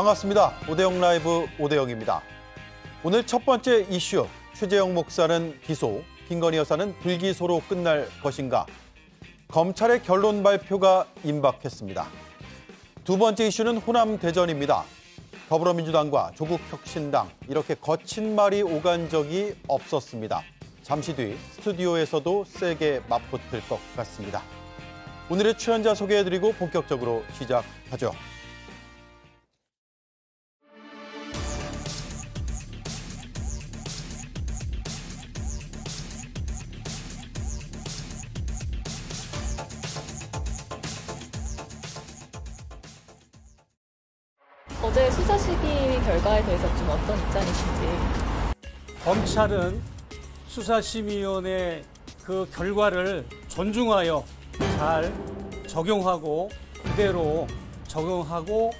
반갑습니다. 오대영 라이브 오대영입니다. 오늘 첫 번째 이슈 최재형 목사는 기소, 김건희 여사는 불기소로 끝날 것인가? 검찰의 결론 발표가 임박했습니다. 두 번째 이슈는 호남 대전입니다. 더불어민주당과 조국혁신당 이렇게 거친 말이 오간 적이 없었습니다. 잠시 뒤 스튜디오에서도 세게 맞붙을 것 같습니다. 오늘의 출연자 소개해드리고 본격적으로 시작하죠. 검찰은 수사심의위원회 그 결과를 존중하여 잘 적용하고 그대로 적용하고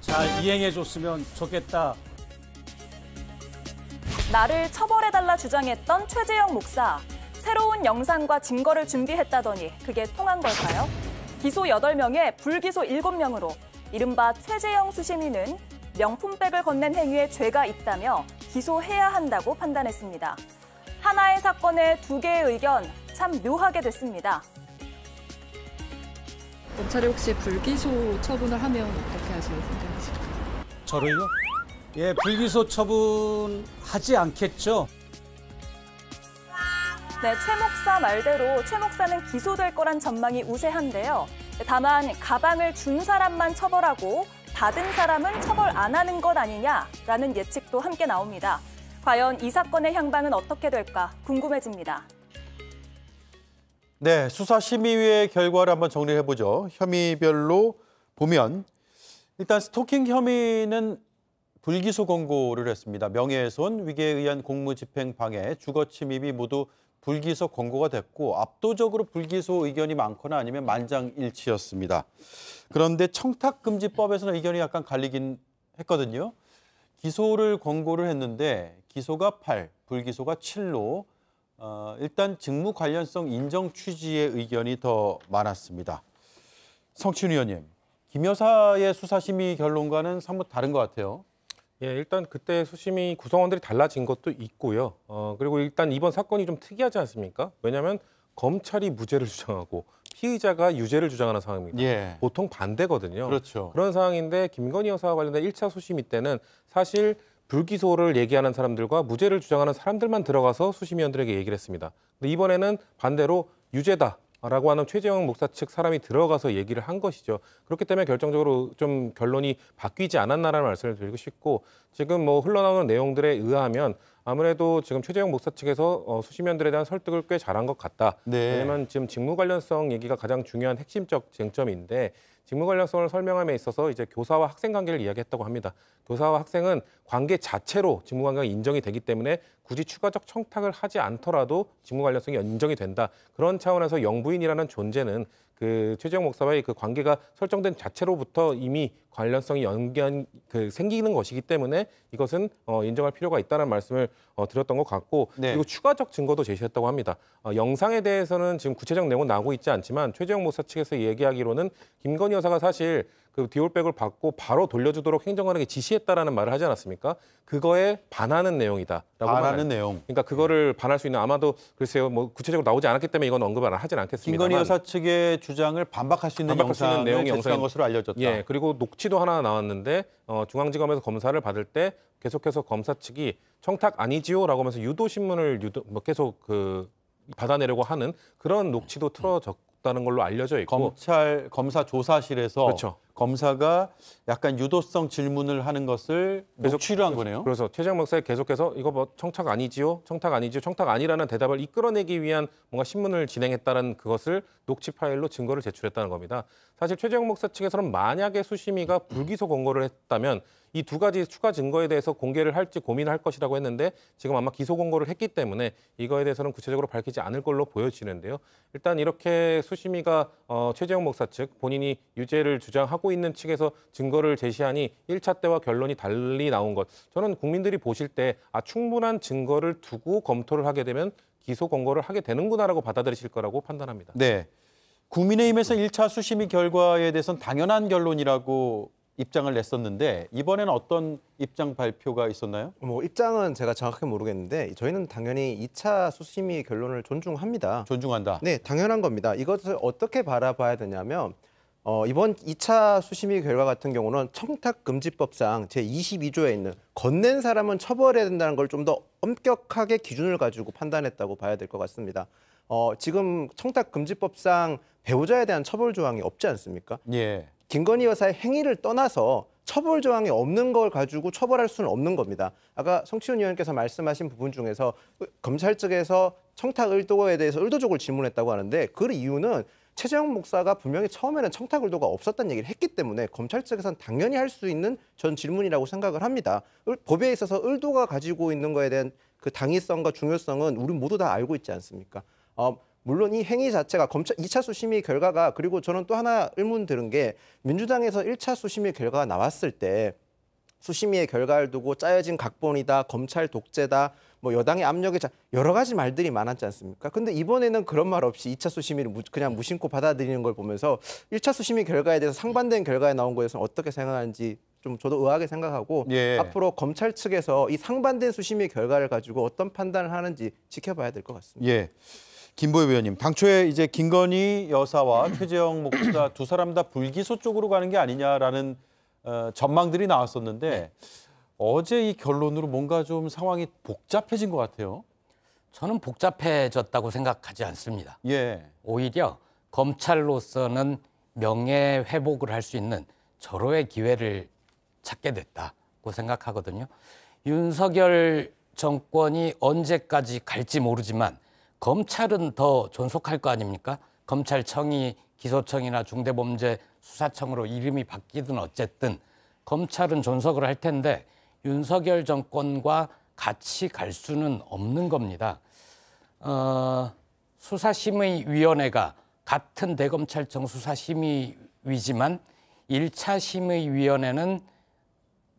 잘 이행해 줬으면 좋겠다. 나를 처벌해달라 주장했던 최재형 목사. 새로운 영상과 증거를 준비했다더니 그게 통한 걸까요? 기소 8명에 불기소 7명으로 이른바 최재형 수심위는 명품백을 건넨 행위에 죄가 있다며 기소해야 한다고 판단했습니다. 하나의 사건에 두 개의 의견 참 묘하게 됐습니다. 검찰이 혹시 불기소 처분을 하면 어떻게 하실 생각이실까요? 저를요? 예, 불기소 처분하지 않겠죠. 네, 최 목사 말대로 최 목사는 기소될 거란 전망이 우세한데요. 다만 가방을 준 사람만 처벌하고 받은 사람은 처벌 안 하는 것 아니냐라는 예측도 함께 나옵니다. 과연 이 사건의 향방은 어떻게 될까 궁금해집니다. 네, 수사심의위의 결과를 한번 정리해 보죠. 혐의별로 보면 일단 스토킹 혐의는 불기소 권고를 했습니다. 명예훼손, 위계에 의한 공무집행 방해, 주거침입이 모두 불기소 권고가 됐고 압도적으로 불기소 의견이 많거나 아니면 만장일치였습니다. 그런데 청탁금지법에서는 의견이 약간 갈리긴 했거든요. 기소를 권고를 했는데 기소가 8, 불기소가 7로 어, 일단 직무 관련성 인정 취지의 의견이 더 많았습니다. 성춘 의원님, 김 여사의 수사심의 결론과는 사뭇 다른 것 같아요. 예, 일단 그때 수심이 구성원들이 달라진 것도 있고요. 어, 그리고 일단 이번 사건이 좀 특이하지 않습니까? 왜냐하면 검찰이 무죄를 주장하고 피의자가 유죄를 주장하는 상황입니다. 예. 보통 반대거든요. 그렇죠. 그런 상황인데 김건희 여사와 관련된 1차 수심이 때는 사실 불기소를 얘기하는 사람들과 무죄를 주장하는 사람들만 들어가서 수심위원들에게 얘기를 했습니다. 근데 이번에는 반대로 유죄다. 라고 하는 최재형 목사 측 사람이 들어가서 얘기를 한 것이죠. 그렇기 때문에 결정적으로 좀 결론이 바뀌지 않았나라는 말씀을 드리고 싶고 지금 뭐 흘러나오는 내용들에 의하면 아무래도 지금 최재형 목사 측에서 어, 수시면들에 대한 설득을 꽤 잘한 것 같다. 네. 왜냐하면 지금 직무 관련성 얘기가 가장 중요한 핵심적 쟁점인데 직무 관련성을 설명함에 있어서 이제 교사와 학생 관계를 이야기했다고 합니다. 교사와 학생은 관계 자체로 직무 관계가 인정이 되기 때문에 굳이 추가적 청탁을 하지 않더라도 직무 관련성이 인정이 된다. 그런 차원에서 영부인이라는 존재는 그 최재형 목사와의 그 관계가 설정된 자체로부터 이미 관련성이 연관 그 생기는 것이기 때문에 이것은 어, 인정할 필요가 있다는 말씀을 어, 드렸던 것 같고 네. 그리고 추가적 증거도 제시했다고 합니다. 어, 영상에 대해서는 지금 구체적 내용은 나오고 있지 않지만 최재형 목사 측에서 얘기하기로는 김건희 여사가 사실 그 디올백을 받고 바로 돌려주도록 행정관에게 지시했다라는 말을 하지 않았습니까? 그거에 반하는 내용이다라고 반하는 내용. 그러니까 그거를 반할 수 있는 아마도 글쎄요 뭐 구체적으로 나오지 않았기 때문에 이건 언급을 하진 않겠습니다. 김건희 여사 측의 주장을 반박할 수 있는 반박할 수 있는 영상을 내용이 제출한 영상이- 것으로 알려졌다. 예, 그리고 녹취 도 하나 나왔는데 어, 중앙지검에서 검사를 받을 때 계속해서 검사 측이 청탁 아니지요라고 하면서 유도 신문을 유도 뭐 계속 그 받아내려고 하는 그런 녹취도 틀어졌다는 걸로 알려져 있고 검찰 검사 조사실에서 그렇죠. 검사가 약간 유도성 질문을 하는 것을 계속- 녹취를 한 거네요. 그래서 최재형 목사에 계속해서 이거 뭐 청탁 아니지요? 청탁 아니지요? 청탁 아니라는 대답을 이끌어내기 위한 뭔가 신문을 진행했다는 그것을 녹취 파일로 증거를 제출했다는 겁니다. 사실 최재형 목사 측에서는 만약에 수심이가 불기소 권고를 했다면 이 두 가지 추가 증거에 대해서 공개를 할지 고민할 것이라고 했는데 지금 아마 기소 권고를 했기 때문에 이거에 대해서는 구체적으로 밝히지 않을 걸로 보여지는데요. 일단 이렇게 수심이가 어, 최재형 목사 측 본인이 유죄를 주장하고 있는 측에서 증거를 제시하니 1차 때와 결론이 달리 나온 것. 저는 국민들이 보실 때 아, 충분한 증거를 두고 검토를 하게 되면 기소 권고를 하게 되는구나라고 받아들이실 거라고 판단합니다. 네. 국민의힘에서 1차 수심의 결과에 대해서는 당연한 결론이라고 입장을 냈었는데 이번에는 어떤 입장 발표가 있었나요? 뭐 입장은 제가 정확하게 모르겠는데 저희는 당연히 2차 수심위 결론을 존중합니다. 존중한다. 네, 당연한 겁니다. 이것을 어떻게 바라봐야 되냐면 어, 이번 2차 수심위 결과 같은 경우는 청탁금지법상 제22조에 있는 건넨 사람은 처벌해야 된다는 걸 좀 더 엄격하게 기준을 가지고 판단했다고 봐야 될 것 같습니다. 어, 지금 청탁금지법상 배우자에 대한 처벌 조항이 없지 않습니까? 예. 김건희 여사의 행위를 떠나서 처벌 조항이 없는 걸 가지고 처벌할 수는 없는 겁니다. 아까 성치훈 의원께서 말씀하신 부분 중에서 검찰 측에서 청탁 의도에 대해서 의도적으로 질문했다고 하는데 그 이유는 최재형 목사가 분명히 처음에는 청탁 의도가 없었다는 얘기를 했기 때문에 검찰 측에서는 당연히 할 수 있는 전 질문이라고 생각을 합니다. 의- 법에 있어서 의도가 가지고 있는 거에 대한 그 당위성과 중요성은 우리 모두 다 알고 있지 않습니까? 어, 물론 이 행위 자체가 검찰 2차 수심위 결과가 그리고 저는 또 하나 의문 들은 게 민주당에서 1차 수심위 결과가 나왔을 때 수심위의 결과를 두고 짜여진 각본이다, 검찰 독재다, 뭐 여당의 압력이 자- 여러 가지 말들이 많았지 않습니까? 근데 이번에는 그런 말 없이 2차 수심위를 무- 그냥 무심코 받아들이는 걸 보면서 1차 수심위 결과에 대해서 상반된 결과에 나온 거에서 어떻게 생각하는지 좀 저도 의아하게 생각하고 예. 앞으로 검찰 측에서 이 상반된 수심위 결과를 가지고 어떤 판단을 하는지 지켜봐야 될 것 같습니다. 예. 김보엽 의원님, 당초에 이제 김건희 여사와 최재형 목사 두 사람 다 불기소 쪽으로 가는 게 아니냐라는 어, 전망들이 나왔었는데 어제 이 결론으로 뭔가 좀 상황이 복잡해진 것 같아요. 저는 복잡해졌다고 생각하지 않습니다. 예. 오히려 검찰로서는 명예 회복을 할 수 있는 절호의 기회를 찾게 됐다고 생각하거든요. 윤석열 정권이 언제까지 갈지 모르지만 검찰은 더 존속할 거 아닙니까? 검찰청이 기소청이나 중대범죄 수사청으로 이름이 바뀌든 어쨌든 검찰은 존속을 할 텐데 윤석열 정권과 같이 갈 수는 없는 겁니다. 어, 수사심의위원회가 같은 대검찰청 수사심의위지만 1차 심의위원회는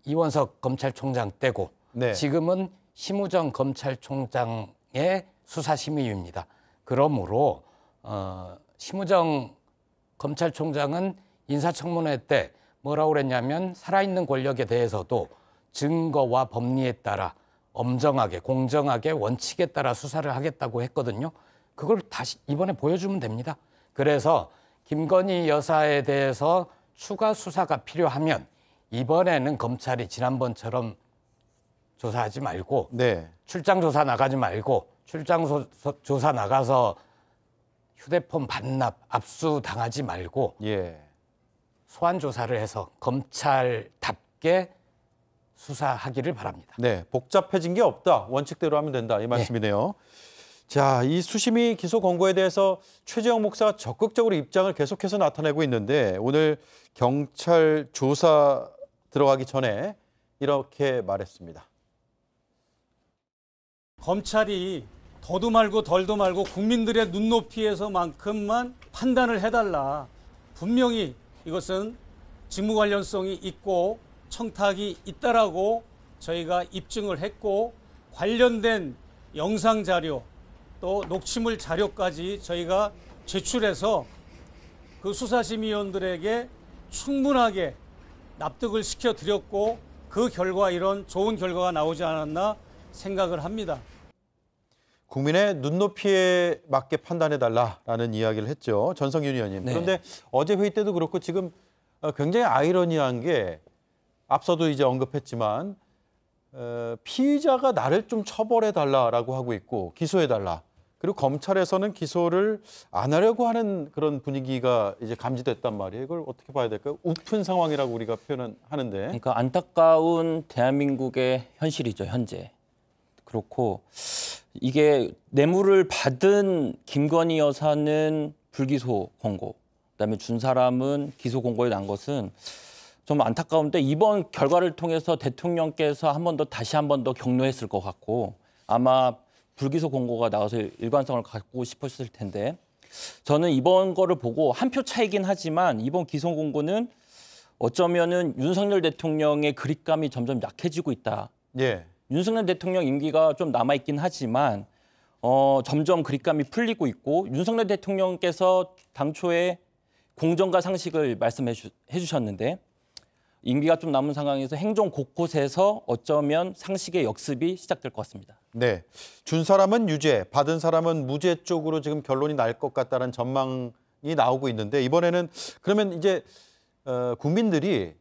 이원석 검찰총장 때고 네. 지금은 심우정 검찰총장의 수사심의위입니다. 그러므로 어, 심우정 검찰총장은 인사청문회 때 뭐라고 그랬냐면 살아있는 권력에 대해서도 증거와 법리에 따라 엄정하게 공정하게 원칙에 따라 수사를 하겠다고 했거든요. 그걸 다시 이번에 보여주면 됩니다. 그래서 김건희 여사에 대해서 추가 수사가 필요하면 이번에는 검찰이 지난번처럼 조사하지 말고 네. 출장 조사 나가지 말고 출장 소- 소- 조사 나가서 휴대폰 반납 압수 당하지 말고 예. 소환 조사를 해서 검찰답게 수사하기를 바랍니다. 네, 복잡해진 게 없다. 원칙대로 하면 된다. 이 말씀이네요. 자, 이 수심이 기소 권고에 대해서 최재형 목사가 적극적으로 입장을 계속해서 나타내고 있는데 오늘 경찰 조사 들어가기 전에 이렇게 말했습니다. 검찰이 더도 말고 덜도 말고 국민들의 눈높이에서만큼만 판단을 해달라. 분명히 이것은 직무 관련성이 있고 청탁이 있다라고 저희가 입증을 했고 관련된 영상 자료 또 녹취물 자료까지 저희가 제출해서 그 수사심의위원들에게 충분하게 납득을 시켜드렸고 그 결과 이런 좋은 결과가 나오지 않았나 생각을 합니다. 국민의 눈높이에 맞게 판단해달라라는 이야기를 했죠. 전성윤 의원님. 네. 그런데 어제 회의 때도 그렇고 지금 어, 굉장히 아이러니한 게 앞서도 이제 언급했지만 어, 피의자가 나를 좀 처벌해달라라고 하고 있고 기소해달라. 그리고 검찰에서는 기소를 안 하려고 하는 그런 분위기가 이제 감지됐단 말이에요. 이걸 어떻게 봐야 될까요? 우픈 상황이라고 우리가 표현은 하는데. 그러니까 안타까운 대한민국의 현실이죠 현재. 그렇고 이게 뇌물을 받은 김건희 여사는 불기소 권고, 그다음에 준 사람은 기소 권고에 난 것은 좀 안타까운데 이번 결과를 통해서 대통령께서 한 번 더 다시 한 번 더 격려했을 것 같고 아마 불기소 권고가 나와서 일관성을 갖고 싶었을 텐데 저는 이번 거를 보고 한 표 차이긴 하지만 이번 기소 권고는 어쩌면은 윤석열 대통령의 그립감이 점점 약해지고 있다. 예. 윤석열 대통령 임기가 좀 남아 있긴 하지만 어, 점점 그립감이 풀리고 있고 윤석열 대통령께서 당초에 공정과 상식을 말씀해 주, 해주 셨는데 임기가 좀 남은 상황에서 행정 곳곳에서 어쩌면 상식의 역습이 시작될 것 같습니다. 네. 준 사람은 유죄, 받은 사람은 무죄 쪽으로 지금 결론이 날 것 같다는 전망이 나오고 있는데 이번에는 그러면 이제 어, 국민들이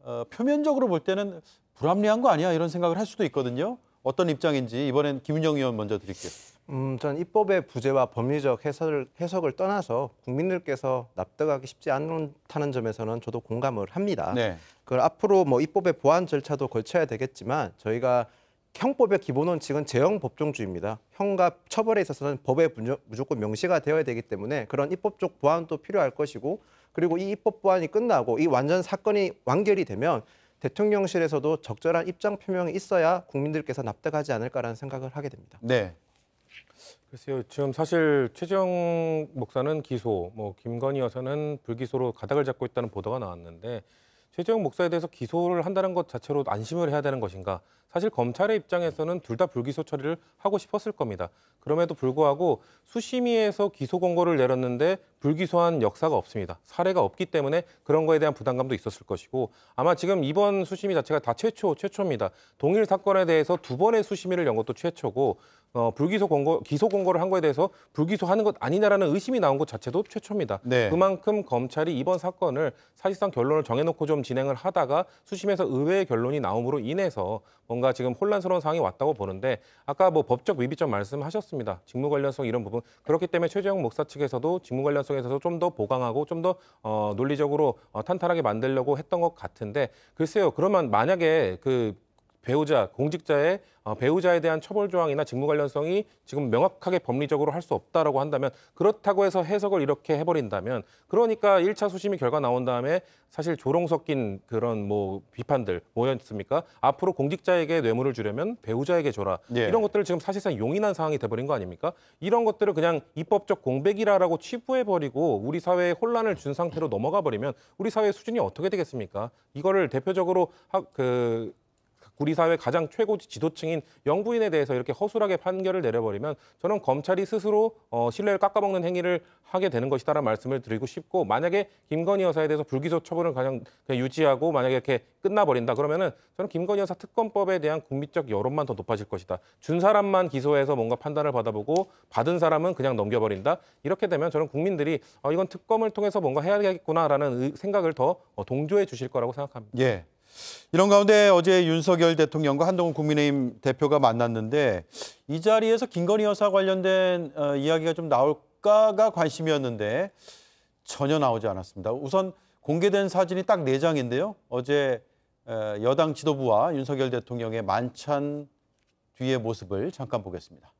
어, 표면적으로 볼 때는 불합리한 거 아니야 이런 생각을 할 수도 있거든요. 어떤 입장인지 이번엔 김윤영 의원 먼저 드릴게요. 음, 전 입법의 부재와 법리적 해석을, 해석을 떠나서 국민들께서 납득하기 쉽지 않다는 점에서는 저도 공감을 합니다. 네. 그 앞으로 뭐 입법의 보완 절차도 거쳐야 되겠지만 저희가 형법의 기본 원칙은 재형 법정주의입니다. 형과 처벌에 있어서는 법에 무조- 무조건 명시가 되어야 되기 때문에 그런 입법적 보완도 필요할 것이고 그리고 이 입법 보완이 끝나고 이 완전 사건이 완결이 되면 대통령실에서도 적절한 입장 표명이 있어야 국민들께서 납득하지 않을까라는 생각을 하게 됩니다. 네. 글쎄요, 지금 사실 최재형 목사는 기소, 뭐 김건희 여사는 불기소로 가닥을 잡고 있다는 보도가 나왔는데 최재형 목사에 대해서 기소를 한다는 것 자체로 안심을 해야 되는 것인가? 사실 검찰의 입장에서는 둘 다 불기소 처리를 하고 싶었을 겁니다. 그럼에도 불구하고 수심위에서 기소 권고를 내렸는데 불기소한 역사가 없습니다. 사례가 없기 때문에 그런 거에 대한 부담감도 있었을 것이고 아마 지금 이번 수심위 자체가 다 최초 최초입니다. 동일 사건에 대해서 두 번의 수심위를 연 것도 최초고 어, 불기소 권고 기소 권고를 한 거에 대해서 불기소하는 것 아니냐라는 의심이 나온 것 자체도 최초입니다. 네. 그만큼 검찰이 이번 사건을 사실상 결론을 정해놓고 좀 진행을 하다가 수심에서 의외의 결론이 나옴으로 인해서 뭔가 지금 혼란스러운 상황이 왔다고 보는데 아까 뭐 법적 위비점 말씀하셨습니다. 직무 관련성 이런 부분 그렇기 때문에 최재형 목사 측에서도 직무 관련성에서 좀더 보강하고 좀더 어, 논리적으로 어, 탄탄하게 만들려고 했던 것 같은데 글쎄요 그러면 만약에 그 배우자, 공직자의 어, 배우자에 대한 처벌 조항이나 직무 관련성이 지금 명확하게 법리적으로 할 수 없다라고 한다면 그렇다고 해서 해석을 이렇게 해버린다면 그러니까 1차 수심이 결과 나온 다음에 사실 조롱 섞인 그런 뭐 비판들 뭐였습니까? 앞으로 공직자에게 뇌물을 주려면 배우자에게 줘라. 예. 이런 것들을 지금 사실상 용인한 상황이 돼버린 거 아닙니까? 이런 것들을 그냥 입법적 공백이라라고 치부해 버리고 우리 사회에 혼란을 준 상태로 넘어가 버리면 우리 사회의 수준이 어떻게 되겠습니까? 이거를 대표적으로 하, 그 우리 사회 가장 최고 지도층인 영부인에 대해서 이렇게 허술하게 판결을 내려버리면 저는 검찰이 스스로 어, 신뢰를 깎아먹는 행위를 하게 되는 것이다라는 말씀을 드리고 싶고 만약에 김건희 여사에 대해서 불기소 처분을 그냥, 그냥 유지하고 만약에 이렇게 끝나버린다 그러면은 저는 김건희 여사 특검법에 대한 국민적 여론만 더 높아질 것이다. 준 사람만 기소해서 뭔가 판단을 받아보고 받은 사람은 그냥 넘겨버린다. 이렇게 되면 저는 국민들이 어, 이건 특검을 통해서 뭔가 해야겠구나라는 의- 생각을 더 어, 동조해 주실 거라고 생각합니다. 예. 이런 가운데 어제 윤석열 대통령과 한동훈 국민의힘 대표가 만났는데 이 자리에서 김건희 여사 관련된 어, 이야기가 좀 나올까가 관심이었는데 전혀 나오지 않았습니다. 우선 공개된 사진이 딱 네 장인데요. 어제 에, 여당 지도부와 윤석열 대통령의 만찬 뒤의 모습을 잠깐 보겠습니다.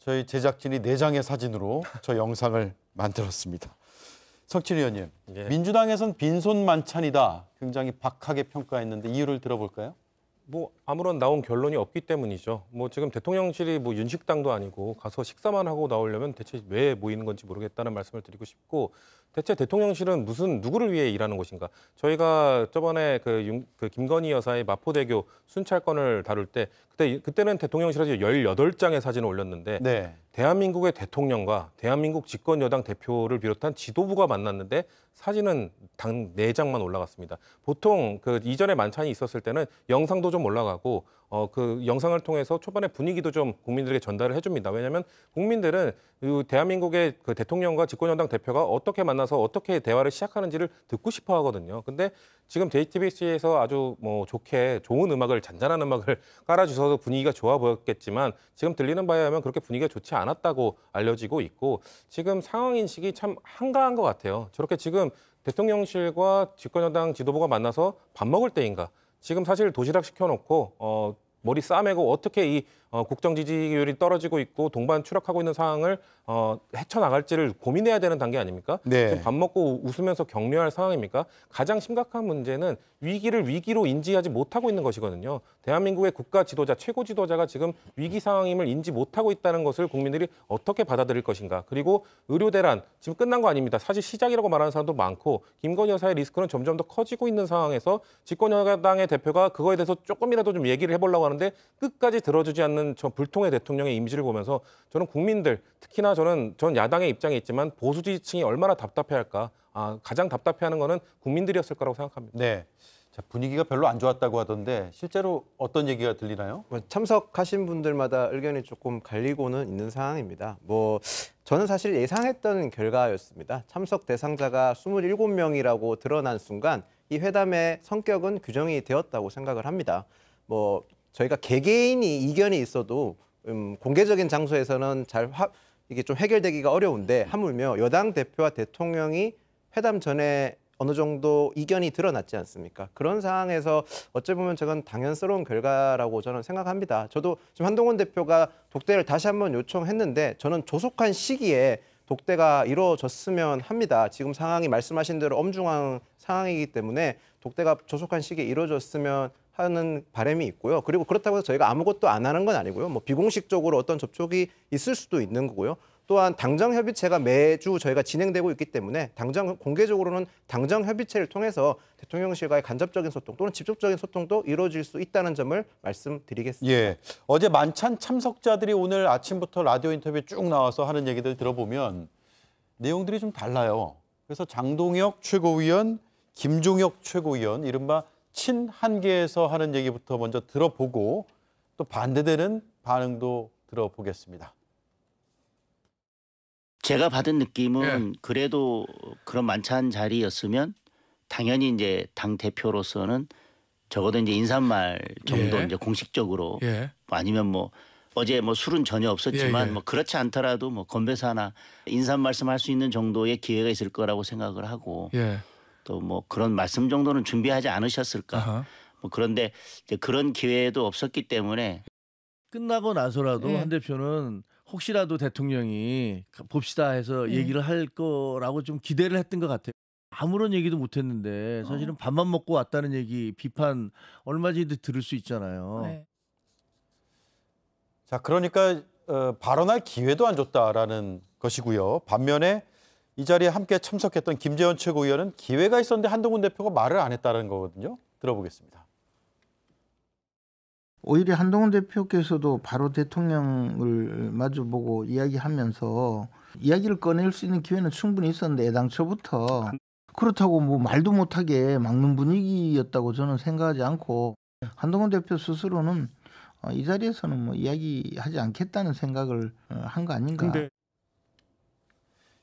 저희 제작진이 네 장의 사진으로 저 영상을 만들었습니다. 석진 의원님, 예. 민주당에선 빈손 만찬이다 굉장히 박하게 평가했는데 이유를 들어볼까요? 뭐 아무런 나온 결론이 없기 때문이죠. 뭐 지금 대통령실이 뭐 윤식당도 아니고 가서 식사만 하고 나오려면 대체 왜 모이는 건지 모르겠다는 말씀을 드리고 싶고 대체 대통령실은 무슨 누구를 위해 일하는 곳인가? 저희가 저번에 그, 윤- 그 김건희 여사의 마포대교 순찰건을 다룰 때 그때 그때는 대통령실에서 18장의 사진을 올렸는데 네. 대한민국의 대통령과 대한민국 집권 여당 대표를 비롯한 지도부가 만났는데 사진은 당네 장만 올라갔습니다. 보통 그 이전에 만찬이 있었을 때는 영상도 좀 올라가고 어, 그 영상을 통해서 초반에 분위기도 좀 국민들에게 전달을 해줍니다. 왜냐하면 국민들은 이 대한민국의 그 대통령과 집권여당 대표가 어떻게 만나서 어떻게 대화를 시작하는지를 듣고 싶어 하거든요. 근데 지금 JTBC에서 아주 뭐 좋게 좋은 음악을 잔잔한 음악을 깔아주셔서 분위기가 좋아 보였겠지만 지금 들리는 바에 하면 그렇게 분위기가 좋지 않았다고 알려지고 있고 지금 상황 인식이 참 한가한 것 같아요. 저렇게 지금 대통령실과 집권여당 지도부가 만나서 밥 먹을 때인가? 지금 사실 도시락 시켜놓고 어, 머리 싸매고 어떻게 이 어, 국정 지지율이 떨어지고 있고 동반 추락하고 있는 상황을 어, 헤쳐나갈지를 고민해야 되는 단계 아닙니까? 네. 지금 밥 먹고 웃으면서 격려할 상황입니까? 가장 심각한 문제는 위기를 위기로 인지하지 못하고 있는 것이거든요. 대한민국의 국가 지도자, 최고 지도자가 지금 위기 상황임을 인지 못하고 있다는 것을 국민들이 어떻게 받아들일 것인가. 그리고 의료 대란 지금 끝난 거 아닙니다. 사실 시작이라고 말하는 사람도 많고 김건희 여사의 리스크는 점점 더 커지고 있는 상황에서 집권여당의 대표가 그거에 대해서 조금이라도 좀 얘기를 해보려고 하는데 끝까지 들어주지 않는 저 불통의 대통령의 이미지를 보면서 저는 국민들 특히나 저는 전 야당의 입장에 있지만 보수 지지층이 얼마나 답답해할까. 아, 가장 답답해하는 거는 국민들이었을 거라고 생각합니다. 네. 자, 분위기가 별로 안 좋았다고 하던데 실제로 어떤 얘기가 들리나요? 뭐 참석하신 분들마다 의견이 조금 갈리고는 있는 상황입니다. 뭐 저는 사실 예상했던 결과였습니다. 참석 대상자가 27명이라고 드러난 순간 이 회담의 성격은 규정이 되었다고 생각을 합니다. 뭐 저희가 개개인이 이견이 있어도 음, 공개적인 장소에서는 잘 화, 이게 좀 해결되기가 어려운데 하물며 여당 대표와 대통령이 회담 전에 어느 정도 이견이 드러났지 않습니까? 그런 상황에서 어찌 보면 저건 당연스러운 결과라고 저는 생각합니다. 저도 지금 한동훈 대표가 독대를 다시 한번 요청했는데 저는 조속한 시기에 독대가 이루어졌으면 합니다. 지금 상황이 말씀하신 대로 엄중한 상황이기 때문에 독대가 조속한 시기에 이루어졌으면 하는 바람이 있고요. 그리고 그렇다고 해서 저희가 아무것도 안 하는 건 아니고요. 뭐 비공식적으로 어떤 접촉이 있을 수도 있는 거고요. 또한 당정 협의체가 매주 저희가 진행되고 있기 때문에 당정 공개적으로는 당정 협의체를 통해서 대통령실과의 간접적인 소통 또는 직접적인 소통도 이루어질 수 있다는 점을 말씀드리겠습니다. 예. 어제 만찬 참석자들이 오늘 아침부터 라디오 인터뷰에 쭉 나와서 하는 얘기들 들어보면 내용들이 좀 달라요. 그래서 장동혁 최고위원, 김종혁 최고위원, 이른바 친한계에서 하는 얘기부터 먼저 들어보고 또 반대되는 반응도 들어보겠습니다. 제가 받은 느낌은 그래도 그런 만찬 자리였으면 당연히 이제 당 대표로서는 적어도 이제 인사말 정도 예. 이제 공식적으로 예. 뭐 아니면 뭐 어제 뭐 술은 전혀 없었지만 예, 예. 뭐 그렇지 않더라도 뭐 건배사나 인사 말씀할 수 있는 정도의 기회가 있을 거라고 생각을 하고 예. 또 뭐 그런 말씀 정도는 준비하지 않으셨을까 아하. 뭐 그런데 이제 그런 기회도 없었기 때문에 끝나고 나서라도 예. 한 대표는 혹시라도 대통령이 봅시다 해서 예. 얘기를 할 거라고 좀 기대를 했던 것 같아요. 아무런 얘기도 못 했는데 사실은 밥만 먹고 왔다는 얘기 비판 얼마 전에도 들을 수 있잖아요. 네. 자, 그러니까 어, 발언할 기회도 안 줬다라는 것이고요. 반면에 이 자리에 함께 참석했던 김재원 최고위원은 기회가 있었는데 한동훈 대표가 말을 안 했다는 거거든요. 들어보겠습니다. 오히려 한동훈 대표께서도 바로 대통령을 마주보고 이야기하면서 이야기를 꺼낼 수 있는 기회는 충분히 있었는데 애당초부터 그렇다고 뭐 말도 못하게 막는 분위기였다고 저는 생각하지 않고 한동훈 대표 스스로는 어, 이 자리에서는 뭐 이야기하지 않겠다는 생각을 어, 한거 아닌가. 근데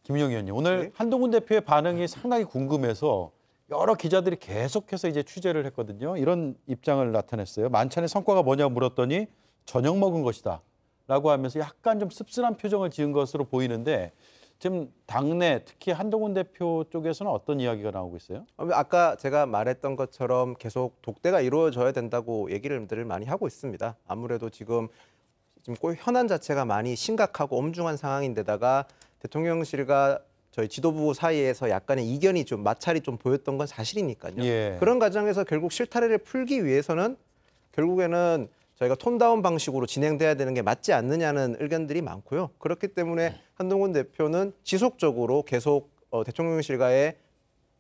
김용 의원님, 오늘 네. 한동훈 대표의 반응이 상당히 궁금해서 여러 기자들이 계속해서 이제 취재를 했거든요. 이런 입장을 나타냈어요. 만찬의 성과가 뭐냐고 물었더니 저녁 먹은 것이다. 라고 하면서 약간 좀 씁쓸한 표정을 지은 것으로 보이는데 지금 당내 특히 한동훈 대표 쪽에서는 어떤 이야기가 나오고 있어요? 어, 아까 제가 말했던 것처럼 계속 독대가 이루어져야 된다고 얘기를 늘 많이 하고 있습니다. 아무래도 지금 지금 꼭 현안 자체가 많이 심각하고 엄중한 상황인데다가 대통령실과 저희 지도부 사이에서 약간의 이견이 좀 마찰이 좀 보였던 건 사실이니까요. 예. 그런 과정에서 결국 실타래를 풀기 위해서는 결국에는 저희가 톤다운 방식으로 진행돼야 되는 게 맞지 않느냐는 의견들이 많고요. 그렇기 때문에 한동훈 대표는 지속적으로 계속 어, 대통령실과의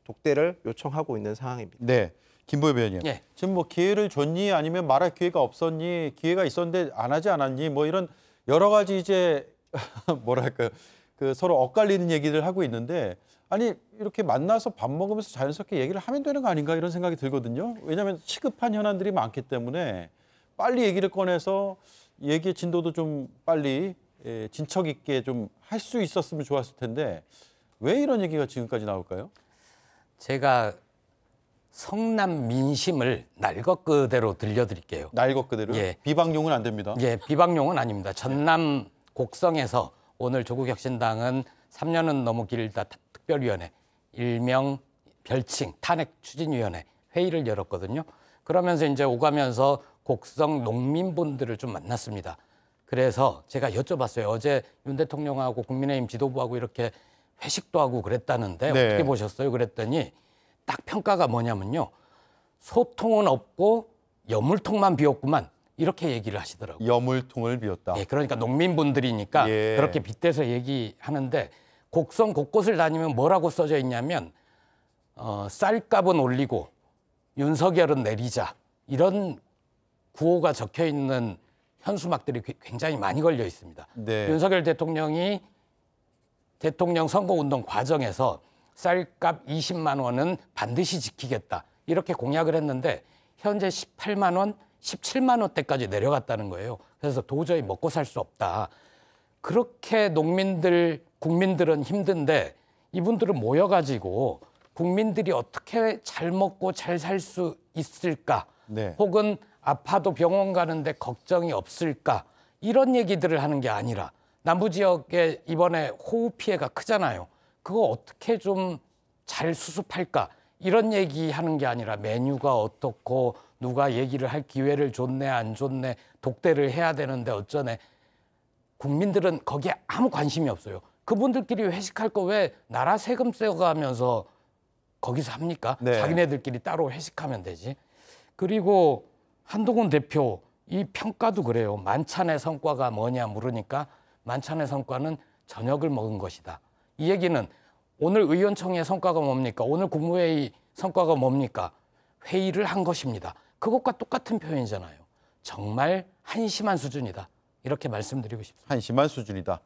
독대를 요청하고 있는 상황입니다. 네. 김보엽 의원님. 예. 지금 뭐 기회를 줬니 아니면 말할 기회가 없었니 기회가 있었는데 안 하지 않았니 뭐 이런 여러 가지 이제 뭐랄까요 그 서로 엇갈리는 얘기를 하고 있는데 아니 이렇게 만나서 밥 먹으면서 자연스럽게 얘기를 하면 되는 거 아닌가 이런 생각이 들거든요. 왜냐하면 시급한 현안들이 많기 때문에 빨리 얘기를 꺼내서 얘기의 진도도 좀 빨리 예, 진척 있게 좀 할 수 있었으면 좋았을 텐데 왜 이런 얘기가 지금까지 나올까요? 제가 성남 민심을 날것 그대로 들려드릴게요. 날것 그대로 예. 비방용은 안 됩니다. 예, 비방용은 아닙니다. 전남 곡성에서 오늘 조국혁신당은 3년은 너무 길다 특별위원회 일명 별칭 탄핵 추진위원회 회의를 열었거든요. 그러면서 이제 오가면서 곡성 농민분들을 좀 만났습니다. 그래서 제가 여쭤봤어요. 어제 윤 대통령하고 국민의힘 지도부하고 이렇게 회식도 하고 그랬다는데 네. 어떻게 보셨어요? 그랬더니 딱 평가가 뭐냐면요. 소통은 없고 여물통만 비었구만 이렇게 얘기를 하시더라고요. 여물통을 비웠다. 예, 그러니까 농민분들이니까 예. 그렇게 빗대서 얘기하는데 곡성 곳곳을 다니면 뭐라고 써져 있냐면 어, 쌀값은 올리고 윤석열은 내리자 이런 구호가 적혀 있는 현수막들이 괴- 굉장히 많이 걸려 있습니다. 네. 윤석열 대통령이 대통령 선거운동 과정에서 쌀값 20만 원은 반드시 지키겠다 이렇게 공약을 했는데 현재 18만 원, 17만 원대까지 내려갔다는 거예요. 그래서 도저히 먹고 살 수 없다. 그렇게 농민들, 국민들은 힘든데 이분들은 모여가지고 국민들이 어떻게 잘 먹고 잘 살 수 있을까? 네. 혹은 아파도 병원 가는데 걱정이 없을까? 이런 얘기들을 하는 게 아니라 남부 지역에 이번에 호우 피해가 크잖아요. 그거 어떻게 좀 잘 수습할까? 이런 얘기 하는 게 아니라 메뉴가 어떻고 누가 얘기를 할 기회를 줬네 안 줬네 독대를 해야 되는데 어쩌네 국민들은 거기에 아무 관심이 없어요. 그분들끼리 회식할 거 왜 나라 세금 떼어가면서 거기서 합니까? 네. 자기네들끼리 따로 회식하면 되지. 그리고 한동훈 대표 이 평가도 그래요. 만찬의 성과가 뭐냐 물으니까 만찬의 성과는 저녁을 먹은 것이다. 이 얘기는 오늘 의원총회 성과가 뭡니까? 오늘 국무회의 성과가 뭡니까? 회의를 한 것입니다. 그것과 똑같은 표현이잖아요. 정말 한심한 수준이다. 이렇게 말씀드리고 싶습니다. 한심한 수준이다.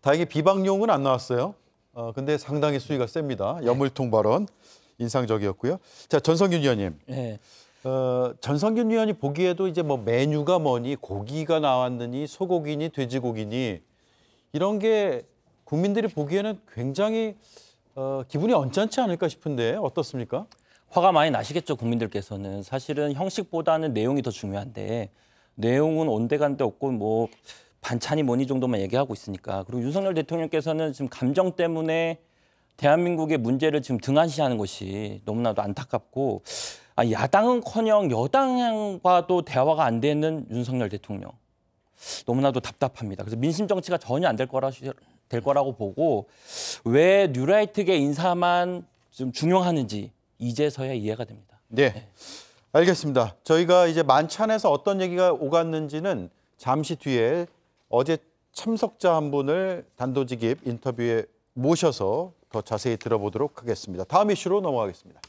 다행히 비방용은 안 나왔어요. 어, 근데 상당히 수위가 셉니다. 여물통 발언 인상적이었고요. 자, 전성균 위원님. 예. 어, 전성균 위원이 보기에도 이제 뭐 메뉴가 뭐니 고기가 나왔느니 소고기니 돼지고기니 이런 게 국민들이 보기에는 굉장히 어, 기분이 언짢지 않을까 싶은데 어떻습니까? 화가 많이 나시겠죠 국민들께서는. 사실은 형식보다는 내용이 더 중요한데 내용은 온데간데 없고 뭐 반찬이 뭐니 정도만 얘기하고 있으니까. 그리고 윤석열 대통령께서는 지금 감정 때문에 대한민국의 문제를 지금 등한시하는 것이 너무나도 안타깝고 아, 야당은커녕 여당과도 대화가 안 되는 윤석열 대통령. 너무나도 답답합니다. 그래서 민심 정치가 전혀 안 될 거라 될 거라고 보고 왜 뉴라이트계 인사만 좀 중용하는지 이제서야 이해가 됩니다. 네. 알겠습니다. 저희가 이제 만찬에서 어떤 얘기가 오갔는지는 잠시 뒤에 어제 참석자 한 분을 단도직입 인터뷰에 모셔서 더 자세히 들어보도록 하겠습니다. 다음 이슈로 넘어가겠습니다.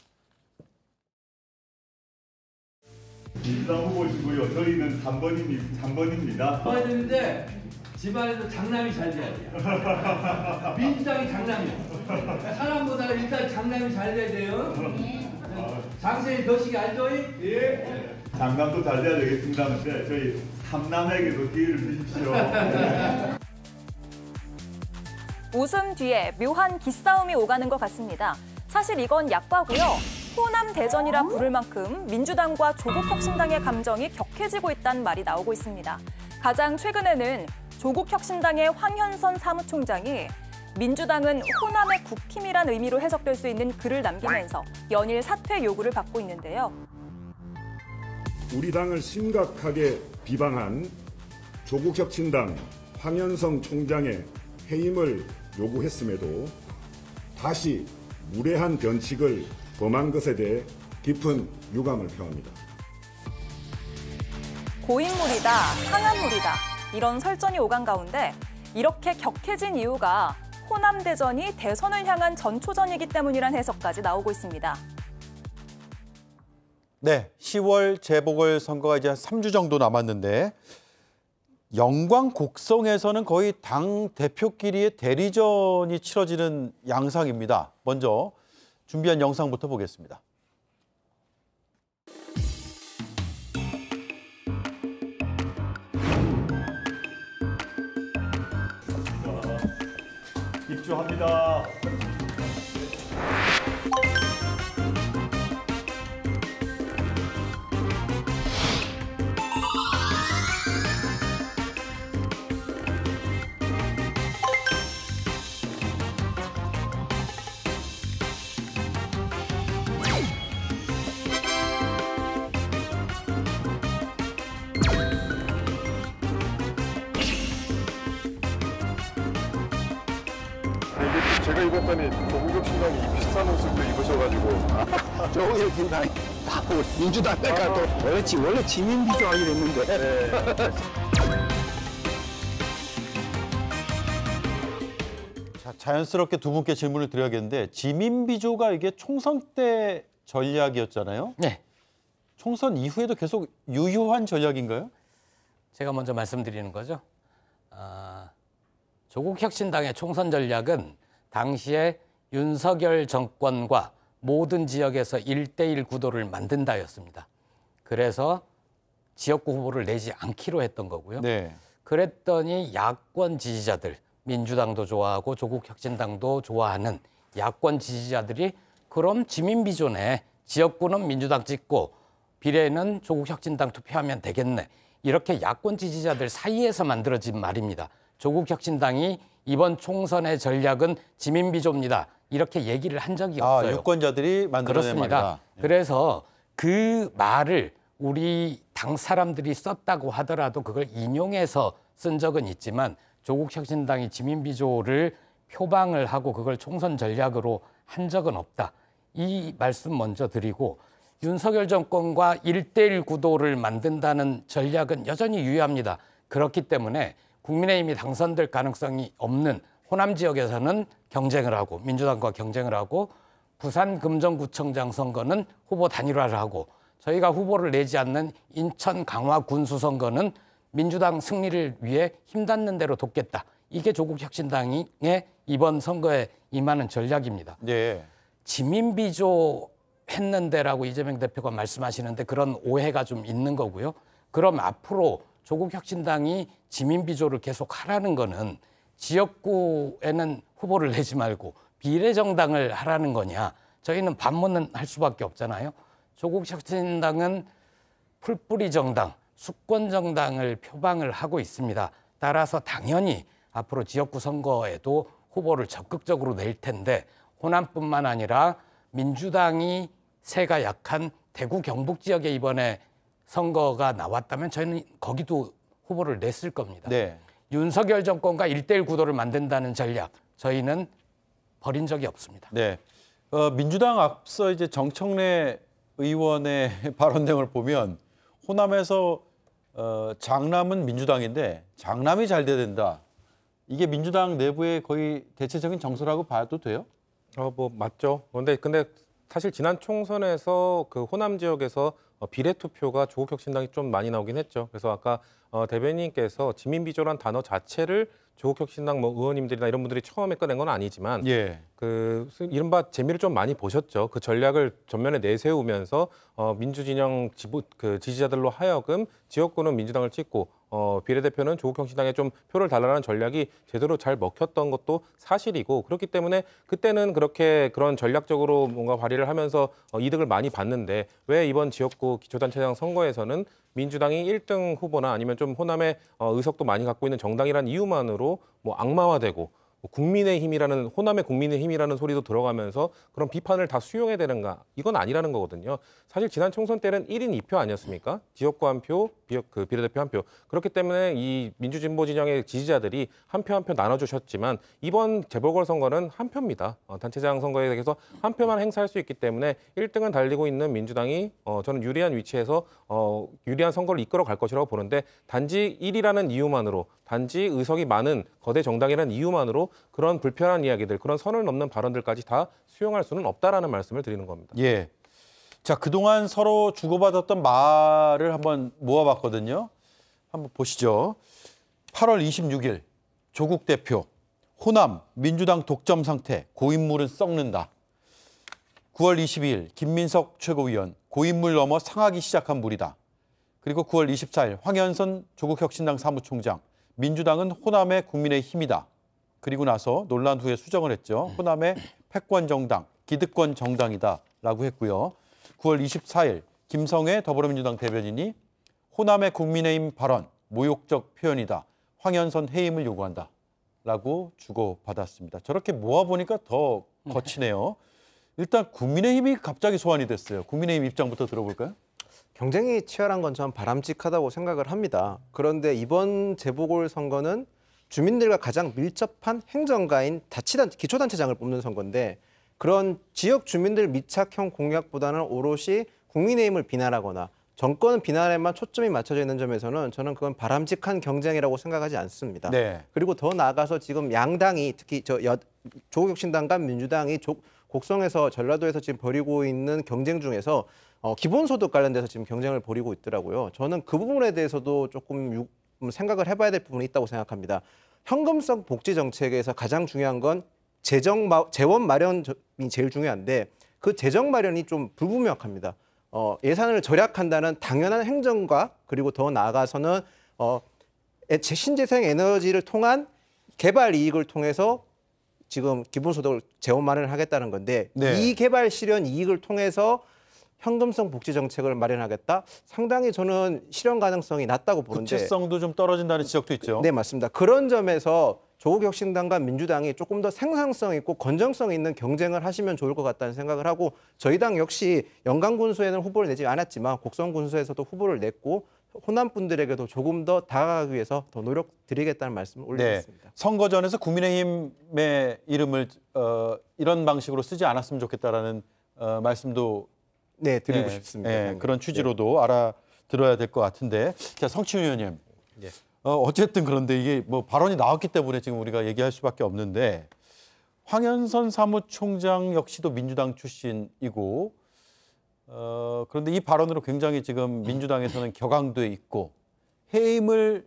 민주당 후보시고요. 저희는 3번입니다. 3번입니다. 해야 되는데 집안에서 장남이 잘 돼야 돼요. 민주당이 장남이야. 사람보다 일단 장남이 잘 돼야 돼요. 장세희 거시기 알죠? 예. 장남도 잘 돼야 되겠습니다는데 저희 삼남에게도 기회를 주십시오. 웃음 뒤에 묘한 기싸움이 오가는 것 같습니다. 사실 이건 약과고요. 호남 대전이라 부를 만큼 민주당과 조국혁신당의 감정이 격해지고 있다는 말이 나오고 있습니다. 가장 최근에는 조국혁신당의 황현선 사무총장이 민주당은 호남의 국힘이란 의미로 해석될 수 있는 글을 남기면서 연일 사퇴 요구를 받고 있는데요. 우리 당을 심각하게 비방한 조국혁신당 황현성 총장의 해임을 요구했음에도 다시 무례한 변칙을 범한 것에 대해 깊은 유감을 표합니다. 고인물이다, 상한물이다 이런 설전이 오간 가운데 이렇게 격해진 이유가 호남 대전이 대선을 향한 전초전이기 때문이란 해석까지 나오고 있습니다. 네, 10월 재보궐 선거가 이제 한 3주 정도 남았는데 영광 곡성에서는 거의 당 대표끼리의 대리전이 치러지는 양상입니다. 먼저 준비한 영상부터 보겠습니다. 집중합니다. 신당이 다 민주당 때가 또 원래 지 원래 지민 비주하기로 했는데 자, 자연스럽게 두 분께 질문을 드려야겠는데 지민 비조가 이게 총선 때 전략이었잖아요. 네. 총선 이후에도 계속 유효한 전략인가요? 제가 먼저 말씀드리는 거죠. 아, 조국 혁신당의 총선 전략은 당시에 윤석열 정권과 모든 지역에서 일대일 구도를 만든다였습니다. 그래서 지역구 후보를 내지 않기로 했던 거고요. 네. 그랬더니 야권 지지자들, 민주당도 좋아하고 조국 혁신당도 좋아하는 야권 지지자들이 그럼 지민 비존에 지역구는 민주당 찍고 비례는 조국 혁신당 투표하면 되겠네. 이렇게 야권 지지자들 사이에서 만들어진 말입니다. 조국 혁신당이 이번 총선의 전략은 지민 비조입니다. 이렇게 얘기를 한 적이 아, 없어요. 유권자들이 만들어낸 그렇습니다. 말이다. 그래서 그 말을 우리 당 사람들이 썼다고 하더라도 그걸 인용해서 쓴 적은 있지만 조국 혁신당이 지민 비조를 표방을 하고 그걸 총선 전략으로 한 적은 없다. 이 말씀 먼저 드리고 윤석열 정권과 일대일 구도를 만든다는 전략은 여전히 유효합니다. 그렇기 때문에 국민의힘이 당선될 가능성이 없는 호남 지역에서는 경쟁을 하고 민주당과 경쟁을 하고 부산 금정구청장 선거는 후보 단일화를 하고 저희가 후보를 내지 않는 인천 강화 군수 선거는 민주당 승리를 위해 힘닿는 대로 돕겠다. 이게 조국 혁신당의 이번 선거에 임하는 전략입니다. 네. 지민비조 했는데라고 이재명 대표가 말씀하시는데 그런 오해가 좀 있는 거고요. 그럼 앞으로 조국 혁신당이 지민비조를 계속 하라는 거는 지역구에는 후보를 내지 말고 비례정당을 하라는 거냐. 저희는 반문은 할 수밖에 없잖아요. 조국 혁신당은 풀뿌리 정당, 수권 정당을 표방을 하고 있습니다. 따라서 당연히 앞으로 지역구 선거에도 후보를 적극적으로 낼 텐데 호남뿐만 아니라 민주당이 세가 약한 대구 경북 지역에 이번에 선거가 나왔다면 저희는 거기도 후보를 냈을 겁니다. 네. 윤석열 정권과 일대일 구도를 만든다는 전략 저희는 버린 적이 없습니다. 네. 어, 민주당 앞서 이제 정청래 의원의 발언 내용을 보면 호남에서 어, 장남은 민주당인데 장남이 잘 돼야 된다. 이게 민주당 내부의 거의 대체적인 정서라고 봐도 돼요? 어, 뭐 맞죠. 근데 근데 사실 지난 총선에서 그 호남 지역에서 어, 비례 투표가 조국 혁신당이 좀 많이 나오긴 했죠. 그래서 아까 어, 대변인께서 지민비조란 단어 자체를 조국 혁신당 뭐 의원님들이나 이런 분들이 처음에 꺼낸 건 아니지만 예. 그 이른바 재미를 좀 많이 보셨죠. 그 전략을 전면에 내세우면서 어, 민주진영 지부 그 지지자들로 하여금 지역구는 민주당을 찍고 어, 비례대표는 조국 혁신당에 좀 표를 달라는 전략이 제대로 잘 먹혔던 것도 사실이고 그렇기 때문에 그때는 그렇게 그런 전략적으로 뭔가 발휘를 하면서 어, 이득을 많이 봤는데 왜 이번 지역구 기초단체장 선거에서는 민주당이 1등 후보나 아니면 좀 호남의 어, 의석도 많이 갖고 있는 정당이라는 이유만으로 뭐 악마화되고 뭐 국민의힘이라는 호남의 국민의힘이라는 소리도 들어가면서 그런 비판을 다 수용해야 되는가 이건 아니라는 거거든요. 사실 지난 총선 때는 1인 2표 아니었습니까? 지역구 한 표, 비역 그 비례대표 한 표. 그렇기 때문에 이 민주진보 진영의 지지자들이 한 표 한 표 나눠주셨지만 이번 재보궐 선거는 한 표입니다. 어, 단체장 선거에 대해서 한 표만 행사할 수 있기 때문에 1등을 달리고 있는 민주당이 어, 저는 유리한 위치에서 어, 유리한 선거를 이끌어 갈 것이라고 보는데 단지 1이라는 이유만으로 단지 의석이 많은 거대 정당이라는 이유만으로 그런 불편한 이야기들, 그런 선을 넘는 발언들까지 다 수용할 수는 없다라는 말씀을 드리는 겁니다. 예. 자, 그동안 서로 주고받았던 말을 한번 모아봤거든요. 한번 보시죠. 8월 26일 조국 대표 호남 민주당 독점 상태 고인물은 썩는다. 9월 22일 김민석 최고위원 고인물 넘어 상하기 시작한 물이다. 그리고 9월 24일 황현선 조국혁신당 사무총장 민주당은 호남의 국민의 힘이다. 그리고 나서 논란 후에 수정을 했죠. 호남의 패권 정당, 기득권 정당이다라고 했고요. 9월 24일 김성애 더불어민주당 대변인이 호남의 국민의힘 발언 모욕적 표현이다. 황현선 해임을 요구한다 라고 주고받았습니다. 저렇게 모아 보니까 더 거치네요. 일단 국민의힘이 갑자기 소환이 됐어요. 국민의힘 입장부터 들어볼까요? 경쟁이 치열한 건전 바람직하다고 생각을 합니다. 그런데 이번 재보궐 선거는 주민들과 가장 밀접한 행정가인 자치단 기초단체장을 뽑는 선거인데 그런 지역 주민들 밀착형 공약보다는 오롯이 국민의힘을 비난하거나 정권은 비난에만 초점이 맞춰져 있는 점에서는 저는 그건 바람직한 경쟁이라고 생각하지 않습니다. 네. 그리고 더 나아가서 지금 양당이 특히 저 여, 조국혁신당과 민주당이 조, 곡성에서 전라도에서 지금 벌이고 있는 경쟁 중에서 어, 기본소득 관련돼서 지금 경쟁을 벌이고 있더라고요. 저는 그 부분에 대해서도 조금 유, 음, 생각을 해봐야 될 부분이 있다고 생각합니다. 현금성 복지 정책에서 가장 중요한 건 재정 마, 재원 마련이 제일 중요한데 그 재정 마련이 좀 불분명합니다. 어, 예산을 절약한다는 당연한 행정과 그리고 더 나아가서는 어, 에- 신재생 에너지를 통한 개발 이익을 통해서 지금 기본소득을 재원 마련을 하겠다는 건데 네. 이 개발 실현 이익을 통해서 현금성 복지 정책을 마련하겠다. 상당히 저는 실현 가능성이 낮다고 보는데 구체성도 좀 떨어진다는 지적도 있죠. 네, 맞습니다. 그런 점에서 조국 혁신당과 민주당이 조금 더 생산성 있고 건정성 있는 경쟁을 하시면 좋을 것 같다는 생각을 하고 저희 당 역시 영광 군수에는 후보를 내지 않았지만 곡성 군수에서도 후보를 냈고 호남 분들에게도 조금 더 다가가기 위해서 더 노력 드리겠다는 말씀을 네. 올리겠습니다. 선거전에서 국민의힘의 이름을 어, 이런 방식으로 쓰지 않았으면 좋겠다라는 어, 말씀도 네, 드리고 네, 싶습니다. 네, 저는. 그런 취지로도 알아들어야 될 것 같은데. 자, 성치훈 의원님. 예. 어, 어쨌든 그런데 이게 뭐 발언이 나왔기 때문에 지금 우리가 얘기할 수밖에 없는데 황현선 사무총장 역시도 민주당 출신이고 어, 그런데 이 발언으로 굉장히 지금 민주당에서는 격앙돼 있고 해임을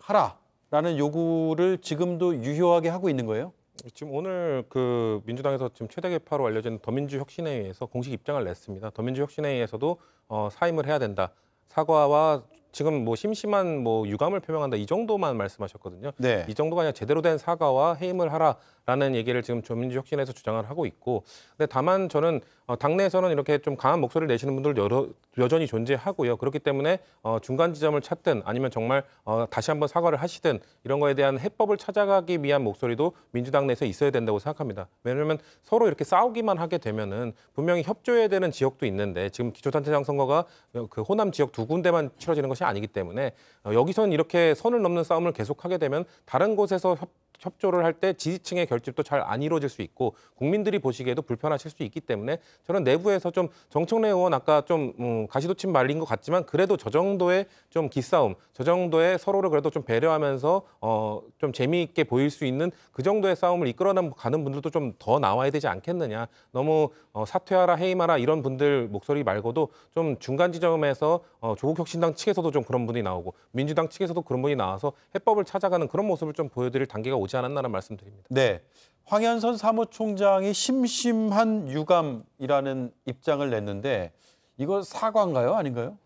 하라라는 요구를 지금도 유효하게 하고 있는 거예요? 지금 오늘 그 민주당에서 지금 최대 개파로 알려진 더민주 혁신회의에서 공식 입장을 냈습니다. 더민주 혁신회의에서도 어, 사임을 해야 된다. 사과와 지금 뭐 심심한 뭐 유감을 표명한다 이 정도만 말씀하셨거든요. 네. 이 정도가 아니라 제대로 된 사과와 해임을 하라 라는 얘기를 지금 조민주 혁신에서 주장을 하고 있고, 근데 다만 저는 어, 당내에서는 이렇게 좀 강한 목소리를 내시는 분들 여러, 여전히 존재하고요. 그렇기 때문에 어, 중간 지점을 찾든 아니면 정말 어, 다시 한번 사과를 하시든 이런 거에 대한 해법을 찾아가기 위한 목소리도 민주당 내에서 있어야 된다고 생각합니다. 왜냐하면 서로 이렇게 싸우기만 하게 되면은 분명히 협조해야 되는 지역도 있는데 지금 기초단체장 선거가 그 호남 지역 두 군데만 치러지는 것이 아니기 때문에 어, 여기선 이렇게 선을 넘는 싸움을 계속하게 되면 다른 곳에서 협, 협조를 할 때 지지층의 결집도 잘 안 이루어질 수 있고 국민들이 보시기에도 불편하실 수 있기 때문에 저는 내부에서 좀 정청래 의원 아까 좀 음, 가시도침 말린 것 같지만 그래도 저 정도의 좀 기싸움, 저 정도의 서로를 그래도 좀 배려하면서 어, 좀 재미있게 보일 수 있는 그 정도의 싸움을 이끌어가는 분들도 좀 더 나와야 되지 않겠느냐. 너무 어, 사퇴하라, 해임하라 이런 분들 목소리 말고도 좀 중간 지점에서 어, 조국혁신당 측에서도 좀 그런 분이 나오고 민주당 측에서도 그런 분이 나와서 해법을 찾아가는 그런 모습을 좀 보여드릴 단계가 오지 않았나라는 말씀드립니다. 네. 황현선 사무총장이 심심한 유감이라는 입장을 냈는데 이거 사과인가요? 아닌가요?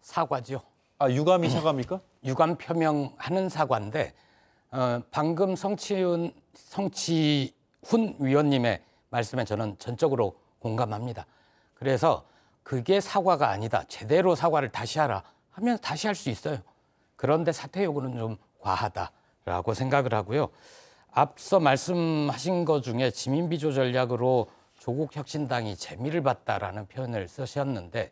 사과죠. 아, 유감이 사과입니까? 유감 표명하는 사과인데 어, 방금 성치훈 성치훈 위원님의 말씀에 저는 전적으로 공감합니다. 그래서 그게 사과가 아니다. 제대로 사과를 다시 하라 하면 다시 할 수 있어요. 그런데 사퇴 요구는 좀 과하다 라고 생각을 하고요. 앞서 말씀하신 것 중에 지민비조 전략으로 조국 혁신당이 재미를 봤다라는 표현을 쓰셨는데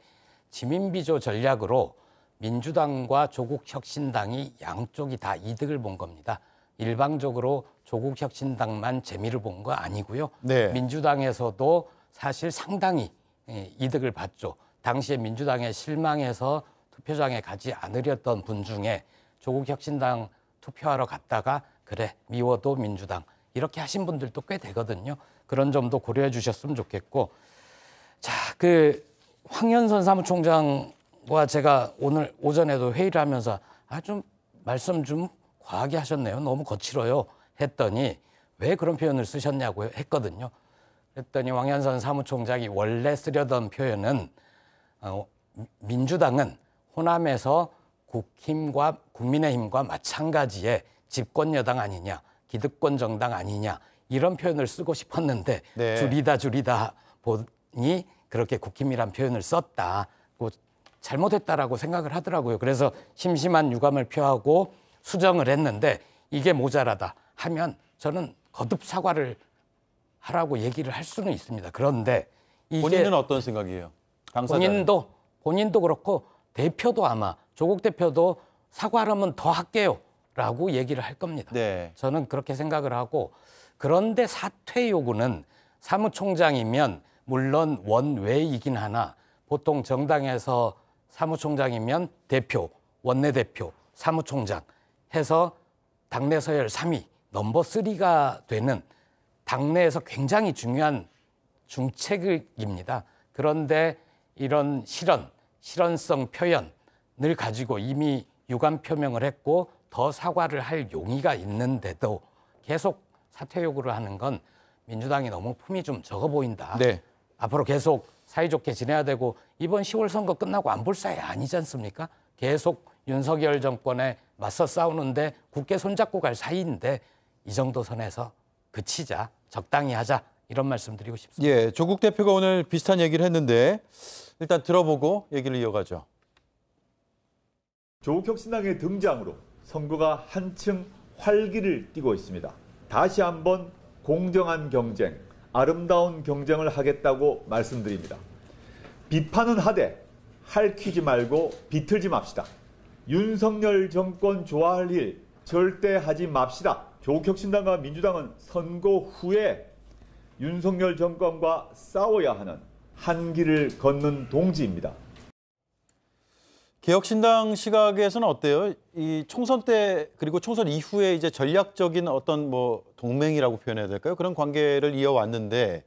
지민비조 전략으로 민주당과 조국 혁신당이 양쪽이 다 이득을 본 겁니다. 일방적으로 조국 혁신당만 재미를 본 거 아니고요. 네. 민주당에서도 사실 상당히 예, 이득을 봤죠. 당시에 민주당에 실망해서 투표장에 가지 않으렸던 분 중에 조국 혁신당 투표하러 갔다가 그래 미워도 민주당 이렇게 하신 분들도 꽤 되거든요. 그런 점도 고려해 주셨으면 좋겠고 자, 그 황현선 사무총장과 제가 오늘 오전에도 회의를 하면서 아 좀 말씀 좀 과하게 하셨네요. 너무 거칠어요. 했더니 왜 그런 표현을 쓰셨냐고 했거든요. 그랬더니 황현선 사무총장이 원래 쓰려던 표현은 어, 민주당은 호남에서 국힘과 국민의힘과 마찬가지의 집권 여당 아니냐 기득권 정당 아니냐 이런 표현을 쓰고 싶었는데 네. 줄이다 줄이다 보니 그렇게 국힘이란 표현을 썼다. 고 잘못했다라고 생각을 하더라고요. 그래서 심심한 유감을 표하고 수정을 했는데 이게 모자라다 하면 저는 거듭 사과를 하라고 얘기를 할 수는 있습니다. 그런데 이게 본인은 어떤 생각이에요? 당사자. 본인도 본인도 그렇고 대표도 아마 조국 대표도 사과하면 더 할게요 라고 얘기를 할 겁니다. 네. 저는 그렇게 생각을 하고 그런데 사퇴 요구는 사무총장이면 물론 원외이긴 하나 보통 정당에서 사무총장이면 대표, 원내대표, 사무총장 해서 당내 서열 3위, 넘버 3가 되는 당내에서 굉장히 중요한 중책입니다. 그런데 이런 실언, 실언성 표현을 가지고 이미 유감 표명을 했고 더 사과를 할 용의가 있는데도 계속 사퇴 요구를 하는 건 민주당이 너무 품이 좀 적어 보인다. 네. 앞으로 계속 사이좋게 지내야 되고 이번 10월 선거 끝나고 안 볼 사이 아니지 않습니까? 계속 윤석열 정권에 맞서 싸우는데 굳게 손잡고 갈 사이인데 이 정도 선에서 그치자 적당히 하자 이런 말씀 드리고 싶습니다. 예, 조국 대표가 오늘 비슷한 얘기를 했는데 일단 들어보고 얘기를 이어가죠. 조국 혁 신당의 등장으로 선거가 한층 활기를 띠고 있습니다. 다시 한번 공정한 경쟁, 아름다운 경쟁을 하겠다고 말씀드립니다. 비판은 하되 할퀴지 말고 비틀지 맙시다. 윤석열 정권 좋아할 일 절대 하지 맙시다. 조국 혁신당과 민주당은 선거 후에 윤석열 정권과 싸워야 하는 한 길을 걷는 동지입니다. 개혁신당 시각에서는 어때요? 이 총선 때 그리고 총선 이후에 이제 전략적인 어떤 뭐 동맹이라고 표현해야 될까요? 그런 관계를 이어왔는데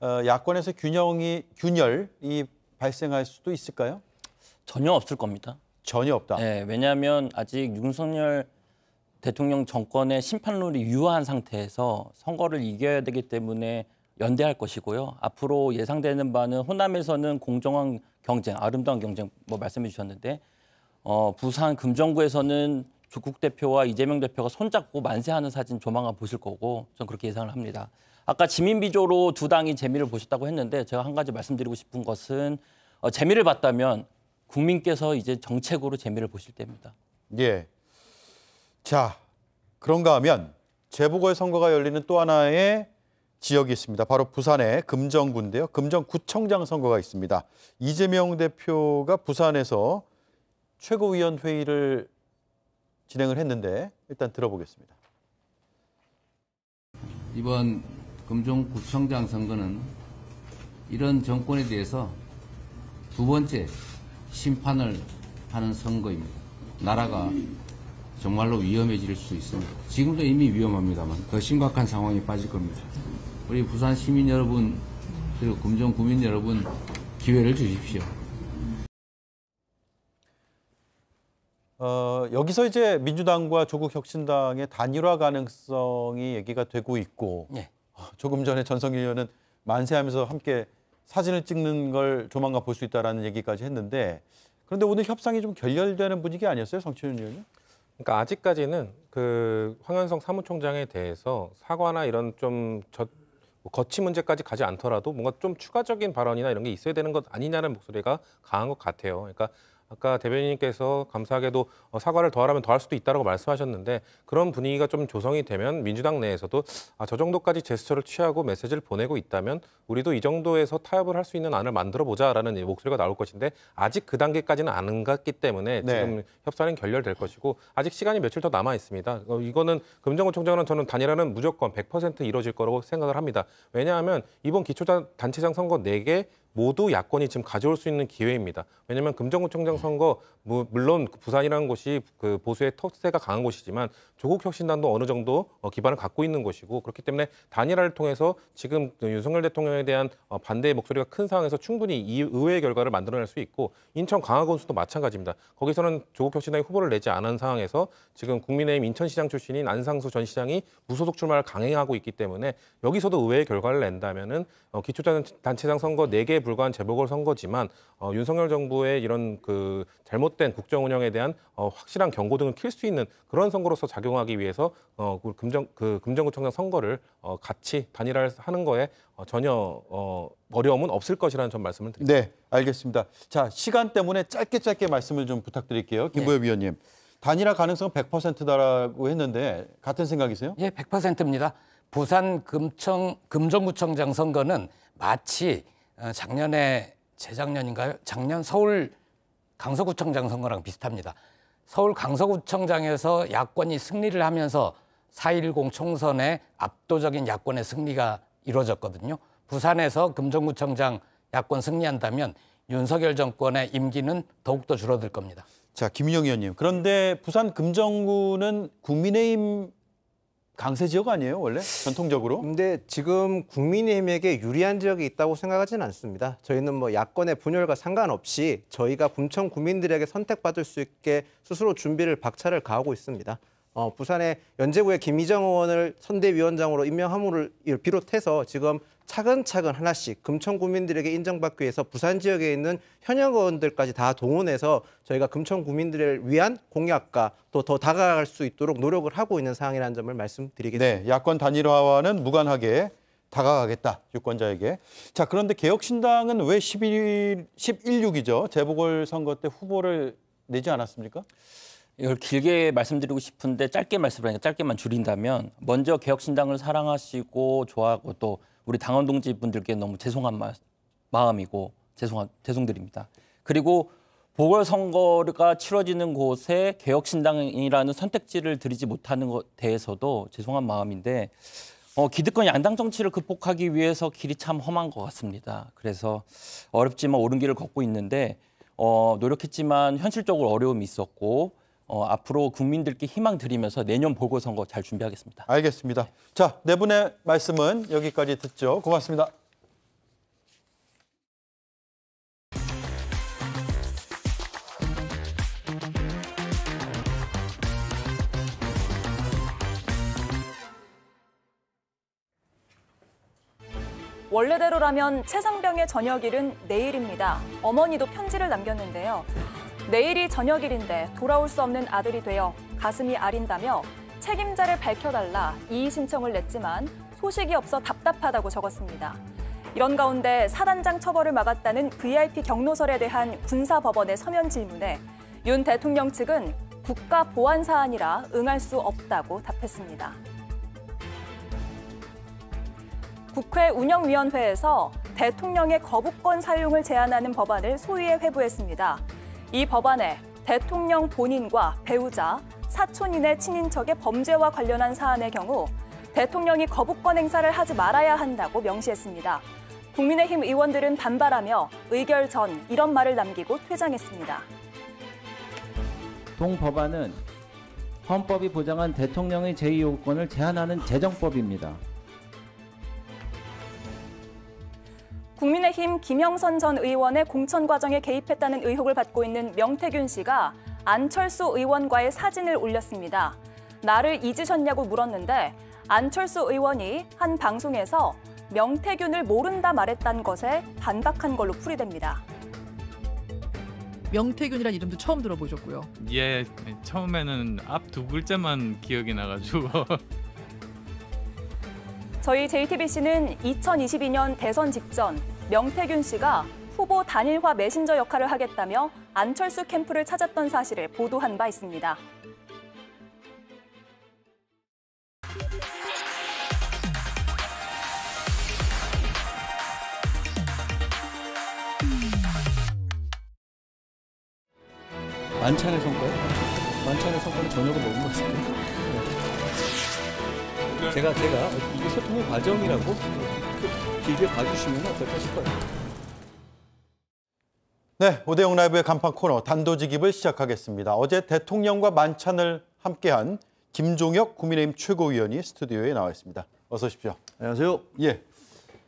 어, 야권에서 균형이 균열이 발생할 수도 있을까요? 전혀 없을 겁니다. 전혀 없다. 네, 왜냐하면 아직 윤석열 대통령 정권의 심판론이 유효한 상태에서 선거를 이겨야 되기 때문에 연대할 것이고요. 앞으로 예상되는 바는 호남에서는 공정한 경쟁, 아름다운 경쟁 뭐 말씀해 주셨는데 어, 부산 금정구에서는 조국 대표와 이재명 대표가 손잡고 만세하는 사진 조만간 보실 거고 전 그렇게 예상을 합니다. 아까 지민 비조로 두 당이 재미를 보셨다고 했는데 제가 한 가지 말씀드리고 싶은 것은 어, 재미를 봤다면 국민께서 이제 정책으로 재미를 보실 때입니다. 예. 자, 그런가 하면 재보궐 선거가 열리는 또 하나의 지역이 있습니다. 바로 부산의 금정구인데요. 금정구청장 선거가 있습니다. 이재명 대표가 부산에서 최고위원 회의를 진행을 했는데 일단 들어보겠습니다. 이번 금종구청장 선거는 이런 정권에 대해서 두 번째 심판을 하는 선거입니다. 나라가 정말로 위험해질 수 있습니다. 지금도 이미 위험합니다만 더 심각한 상황에 빠질 겁니다. 우리 부산 시민 여러분 그리고 금정 구민 여러분 기회를 주십시오. 어, 여기서 이제 민주당과 조국 혁신당의 단일화 가능성이 얘기가 되고 있고 네. 어, 조금 전에 전성기 의원은 만세하면서 함께 사진을 찍는 걸 조만간 볼 수 있다라는 얘기까지 했는데 그런데 오늘 협상이 좀 결렬되는 분위기 아니었어요, 성춘 의원님? 그러니까 아직까지는 그 황현성 사무총장에 대해서 사과나 이런 좀 저, 뭐 거치 문제까지 가지 않더라도 뭔가 좀 추가적인 발언이나 이런 게 있어야 되는 것 아니냐는 목소리가 강한 것 같아요. 그러니까 아까 대변인님께서 감사하게도 어, 사과를 더하라면 더할 수도 있다라고 말씀하셨는데 그런 분위기가 좀 조성이 되면 민주당 내에서도 아, 저 정도까지 제스처를 취하고 메시지를 보내고 있다면 우리도 이 정도에서 타협을 할 수 있는 안을 만들어 보자라는 목소리가 나올 것인데 아직 그 단계까지는 안 갔기 때문에 네. 지금 협상은 결렬될 것이고 아직 시간이 며칠 더 남아 있습니다. 어, 이거는 금정원 총장은 저는 단일화는 무조건 100% 이루어질 거라고 생각을 합니다. 왜냐하면 이번 기초단체장 선거 4개 모두 야권이 지금 가져올 수 있는 기회입니다. 왜냐하면 금정구청장 선거 무- 물론 부산이라는 곳이 그 보수의 텃세가 강한 곳이지만 조국 혁신단도 어느 정도 어, 기반을 갖고 있는 곳이고 그렇기 때문에 단일화를 통해서 지금 그 윤석열 대통령에 대한 어, 반대의 목소리가 큰 상황에서 충분히 이 의외의 결과를 만들어낼 수 있고 인천 강화군수도 마찬가지입니다. 거기서는 조국 혁신당이 후보를 내지 않은 상황에서 지금 국민의힘 인천시장 출신인 안상수 전 시장이 무소속 출마를 강행하고 있기 때문에 여기서도 의외의 결과를 낸다면은 어, 기초단체장 선거 4개 불과한 재보궐 선거지만 어, 윤석열 정부의 이런 그 잘못된 국정 운영에 대한 어, 확실한 경고 등을 킬 수 있는 그런 선거로서 작용하기 위해서 어, 그 금정 그 금정구청장 선거를 어, 같이 단일화하는 거에 어, 전혀 어, 어려움은 없을 것이라는 점 말씀을 드립니다. 네, 알겠습니다. 자, 시간 때문에 짧게 짧게 말씀을 좀 부탁드릴게요. 김보엽 위원님. 단일화 가능성 100%다라고 했는데 같은 생각이세요? 예, 100%입니다. 부산 금청 금정구청장 선거는 마치 어, 작년에 재작년인가요? 작년 서울 강서구청장 선거랑 비슷합니다. 서울 강서구청장에서 야권이 승리를 하면서 4.10 총선에 압도적인 야권의 승리가 이루어졌거든요. 부산에서 금정구청장 야권 승리한다면 윤석열 정권의 임기는 더욱더 줄어들 겁니다. 자, 김윤영 의원님. 그런데 부산 금정구는 국민의힘 강세 지역 아니에요, 원래? 전통적으로? 근데 지금 국민의힘에게 유리한 지역이 있다고 생각하지는 않습니다. 저희는 뭐 야권의 분열과 상관없이 저희가 군청 국민들에게 선택받을 수 있게 스스로 준비를 박차를 가하고 있습니다. 어, 부산의 연제구의 김희정 의원을 선대위원장으로 임명함을 비롯해서 지금 차근차근 하나씩 금천 구민들에게 인정받기 위해서 부산 지역에 있는 현역 의원들까지 다 동원해서 저희가 금천 구민들을 위한 공약과 또 더 다가갈 수 있도록 노력을 하고 있는 상황이라는 점을 말씀드리겠습니다. 네, 야권 단일화와는 무관하게 다가가겠다, 유권자에게. 자, 그런데 개혁신당은 왜 11, 11.6이죠? 재보궐 선거 때 후보를 내지 않았습니까? 이걸 길게 말씀드리고 싶은데 짧게 말씀하니까 짧게만 줄인다면 먼저 개혁신당을 사랑하시고 좋아하고 또 우리 당원 동지분들께 너무 죄송한 마, 마음이고 죄송한 죄송드립니다. 그리고 보궐선거가 치러지는 곳에 개혁신당이라는 선택지를 드리지 못하는 것에 대해서도 죄송한 마음인데 어, 기득권 양당 정치를 극복하기 위해서 길이 참 험한 것 같습니다. 그래서 어렵지만 옳은 길을 걷고 있는데 어, 노력했지만 현실적으로 어려움이 있었고 어, 앞으로 국민들께 희망 드리면서 내년 보궐선거 잘 준비하겠습니다. 알겠습니다. 자, 네 분의 말씀은 여기까지 듣죠. 고맙습니다. 원래대로라면 최상병의 저녁일은 내일입니다. 어머니도 편지를 남겼는데요. 내일이 저녁일인데 돌아올 수 없는 아들이 되어 가슴이 아린다며 책임자를 밝혀달라 이의 신청을 냈지만 소식이 없어 답답하다고 적었습니다. 이런 가운데 사단장 처벌을 막았다는 VIP 경로설에 대한 군사법원의 서면 질문에 윤 대통령 측은 국가 보안 사안이라 응할 수 없다고 답했습니다. 국회 운영위원회에서 대통령의 거부권 사용을 제한하는 법안을 소위에 회부했습니다. 이 법안에 대통령 본인과 배우자, 사촌인의 친인척의 범죄와 관련한 사안의 경우 대통령이 거부권 행사를 하지 말아야 한다고 명시했습니다. 국민의힘 의원들은 반발하며 의결 전 이런 말을 남기고 퇴장했습니다. 동 법안은 헌법이 보장한 대통령의 제2요구권을 제한하는 재정법입니다. 국민의힘 김영선 전 의원의 공천 과정에 개입했다는 의혹을 받고 있는 명태균 씨가 안철수 의원과의 사진을 올렸습니다. 나를 잊으셨냐고 물었는데 안철수 의원이 한 방송에서 명태균을 모른다 말했다는 것에 반박한 걸로 풀이됩니다. 명태균이란 이름도 처음 들어보셨고요. 예, 처음에는 앞 두 글자만 기억이 나가지고 저희 JTBC는 2022년 대선 직전 명태균 씨가 후보 단일화 메신저 역할을 하겠다며 안철수 캠프를 찾았던 사실을 보도한 바 있습니다. 만찬의 성과요? 만찬의 성과는 저녁을 먹은 것. 네. 제가 제가 이게 소통의 과정이라고 길게 봐주시면 어떨까 싶어요. 네, 오대영 라이브의 간판 코너 단도직입을 시작하겠습니다. 어제 대통령과 만찬을 함께한 김종혁 국민의힘 최고위원이 스튜디오에 나와 있습니다. 어서 오십시오. 안녕하세요. 예,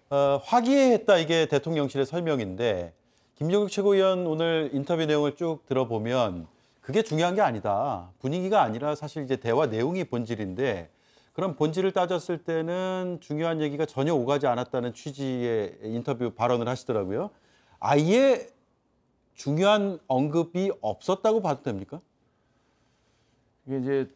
어, 화기애애했다 이게 대통령실의 설명인데 김종혁 최고위원 오늘 인터뷰 내용을 쭉 들어보면 그게 중요한 게 아니다. 분위기가 아니라 사실 이제 대화 내용이 본질인데 그런 본질을 따졌을 때는 중요한 얘기가 전혀 오가지 않았다는 취지의 인터뷰 발언을 하시더라고요. 아예 중요한 언급이 없었다고 봐도 됩니까? 이게 이제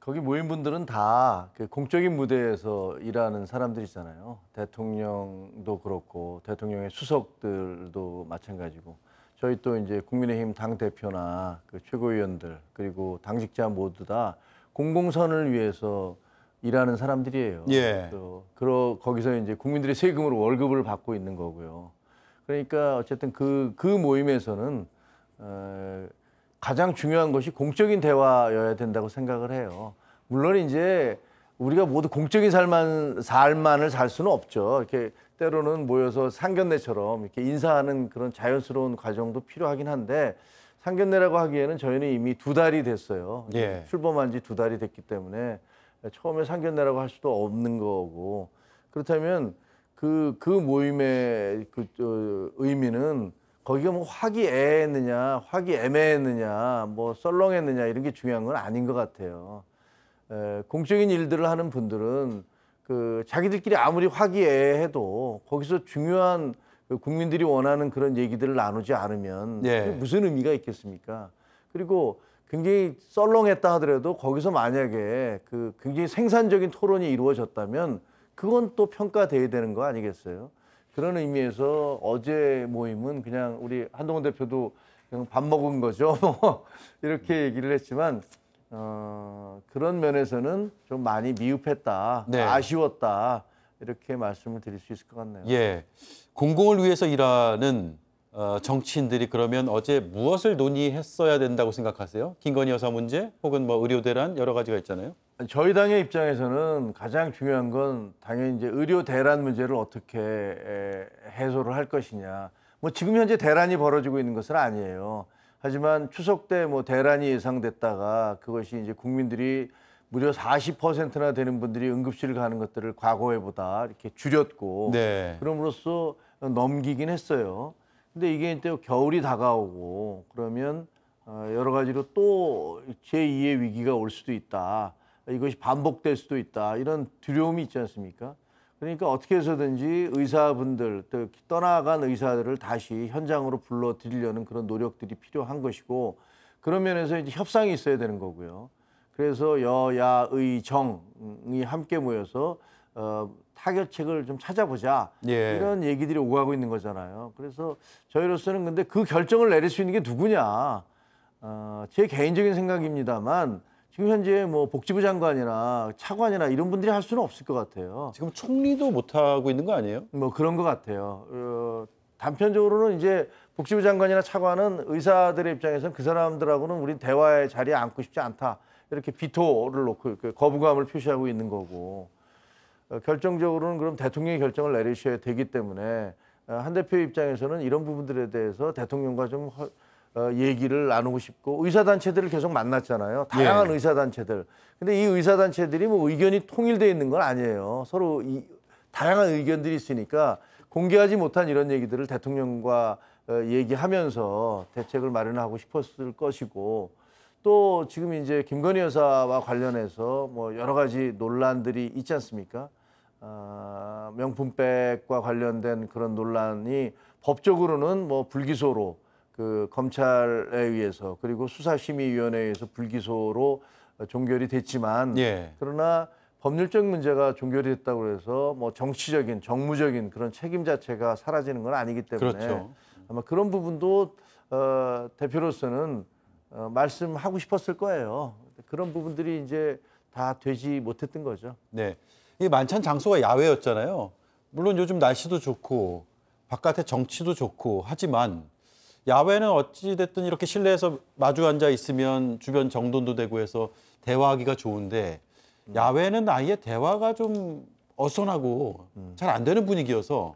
거기 모인 분들은 다그 공적인 무대에서 일하는 사람들이잖아요. 대통령도 그렇고 대통령의 수석들도 마찬가지고 저희 또 이제 국민의힘 당 대표나 그 최고위원들 그리고 당직자 모두 다 공공선을 위해서 일하는 사람들이에요. 예. 또 그러 거기서 이제 국민들의 세금으로 월급을 받고 있는 거고요. 그러니까 어쨌든 그그 모임에서는 어, 가장 중요한 것이 공적인 대화여야 된다고 생각을 해요. 물론 이제 우리가 모두 공적인 삶만 삶만을 살 수는 없죠. 이렇게 때로는 모여서 상견례처럼 이렇게 인사하는 그런 자연스러운 과정도 필요하긴 한데 상견례라고 하기에는 저희는 이미 두 달이 됐어요. 예. 출범한 지 두 달이 됐기 때문에 처음에 상견례라고 할 수도 없는 거고 그렇다면 그, 그 모임의 그, 저, 의미는 거기가 뭐 화기애애했느냐, 화기애매했느냐, 뭐 썰렁했느냐 이런 게 중요한 건 아닌 것 같아요. 에, 공적인 일들을 하는 분들은 그 자기들끼리 아무리 화기애애해도 거기서 중요한 그 국민들이 원하는 그런 얘기들을 나누지 않으면 예. 무슨 의미가 있겠습니까? 그리고 굉장히 썰렁했다 하더라도 거기서 만약에 그 굉장히 생산적인 토론이 이루어졌다면 그건 또 평가돼야 되는 거 아니겠어요? 그런 의미에서 어제 모임은 그냥 우리 한동훈 대표도 그냥 밥 먹은 거죠. 이렇게 얘기를 했지만 어, 그런 면에서는 좀 많이 미흡했다, 네. 아쉬웠다 이렇게 말씀을 드릴 수 있을 것 같네요. 예. 공공을 위해서 일하는 어, 정치인들이 그러면 어제 무엇을 논의했어야 된다고 생각하세요? 김건희 여사 문제 혹은 뭐 의료 대란 여러 가지가 있잖아요. 저희 당의 입장에서는 가장 중요한 건 당연히 이제 의료 대란 문제를 어떻게 에, 해소를 할 것이냐. 뭐 지금 현재 대란이 벌어지고 있는 것은 아니에요. 하지만 추석 때 뭐 대란이 예상됐다가 그것이 이제 국민들이 무려 40%나 되는 분들이 응급실 가는 것들을 과거에보다 이렇게 줄였고 네. 그럼으로써 넘기긴 했어요. 근데 이게 또 겨울이 다가오고 그러면 어, 여러 가지로 또 제2의 위기가 올 수도 있다. 이것이 반복될 수도 있다. 이런 두려움이 있지 않습니까? 그러니까 어떻게 해서든지 의사분들, 또 떠나간 의사들을 다시 현장으로 불러들이려는 그런 노력들이 필요한 것이고 그런 면에서 이제 협상이 있어야 되는 거고요. 그래서 여야 의정이 함께 모여서 어, 타결책을 좀 찾아보자 예. 이런 얘기들이 오가고 있는 거잖아요. 그래서 저희로서는 근데 그 결정을 내릴 수 있는 게 누구냐? 어, 제 개인적인 생각입니다만 지금 현재 뭐 복지부 장관이나 차관이나 이런 분들이 할 수는 없을 것 같아요. 지금 총리도 못 하고 있는 거 아니에요? 뭐 그런 것 같아요. 어, 단편적으로는 이제 복지부 장관이나 차관은 의사들의 입장에서는 그 사람들하고는 우린 대화의 자리에 앉고 싶지 않다. 이렇게 비토를 놓고 그 거부감을 표시하고 있는 거고 어, 결정적으로는 그럼 대통령이 결정을 내리셔야 되기 때문에 어, 한 대표 입장에서는 이런 부분들에 대해서 대통령과 좀 허- 어, 얘기를 나누고 싶고 의사단체들을 계속 만났잖아요. 다양한 예. 의사단체들. 근데 이 의사단체들이 뭐 의견이 통일되어 있는 건 아니에요. 서로 이, 다양한 의견들이 있으니까 공개하지 못한 이런 얘기들을 대통령과 어, 얘기하면서 대책을 마련하고 싶었을 것이고 또 지금 이제 김건희 여사와 관련해서 뭐 여러 가지 논란들이 있지 않습니까? 아, 명품백과 관련된 그런 논란이 법적으로는 뭐 불기소로 그 검찰에 의해서 그리고 수사심의위원회에 의해서 불기소로 종결이 됐지만 예. 그러나 법률적 문제가 종결이 됐다고 해서 뭐 정치적인 정무적인 그런 책임 자체가 사라지는 건 아니기 때문에 그렇죠. 아마 그런 부분도 어, 대표로서는 어, 말씀하고 싶었을 거예요. 그런 부분들이 이제 다 되지 못했던 거죠. 네. 이 만찬 장소가 야외였잖아요. 물론 요즘 날씨도 좋고 바깥에 정치도 좋고 하지만 야외는 어찌 됐든 이렇게 실내에서 마주 앉아 있으면 주변 정돈도 되고 해서 대화하기가 좋은데 야외는 아예 대화가 좀 어선하고 잘 안 되는 분위기여서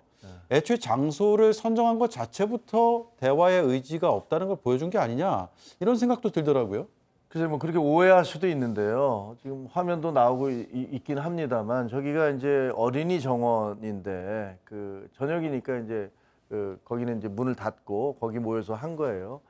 애초에 장소를 선정한 것 자체부터 대화의 의지가 없다는 걸 보여준 게 아니냐 이런 생각도 들더라고요. 글쎄 뭐 그렇게 오해할 수도 있는데요. 지금 화면도 나오고 이- 있긴 합니다만 저기가 이제 어린이 정원인데 그 저녁이니까 이제 그 거기는 이제 문을 닫고 거기 모여서 한 거예요.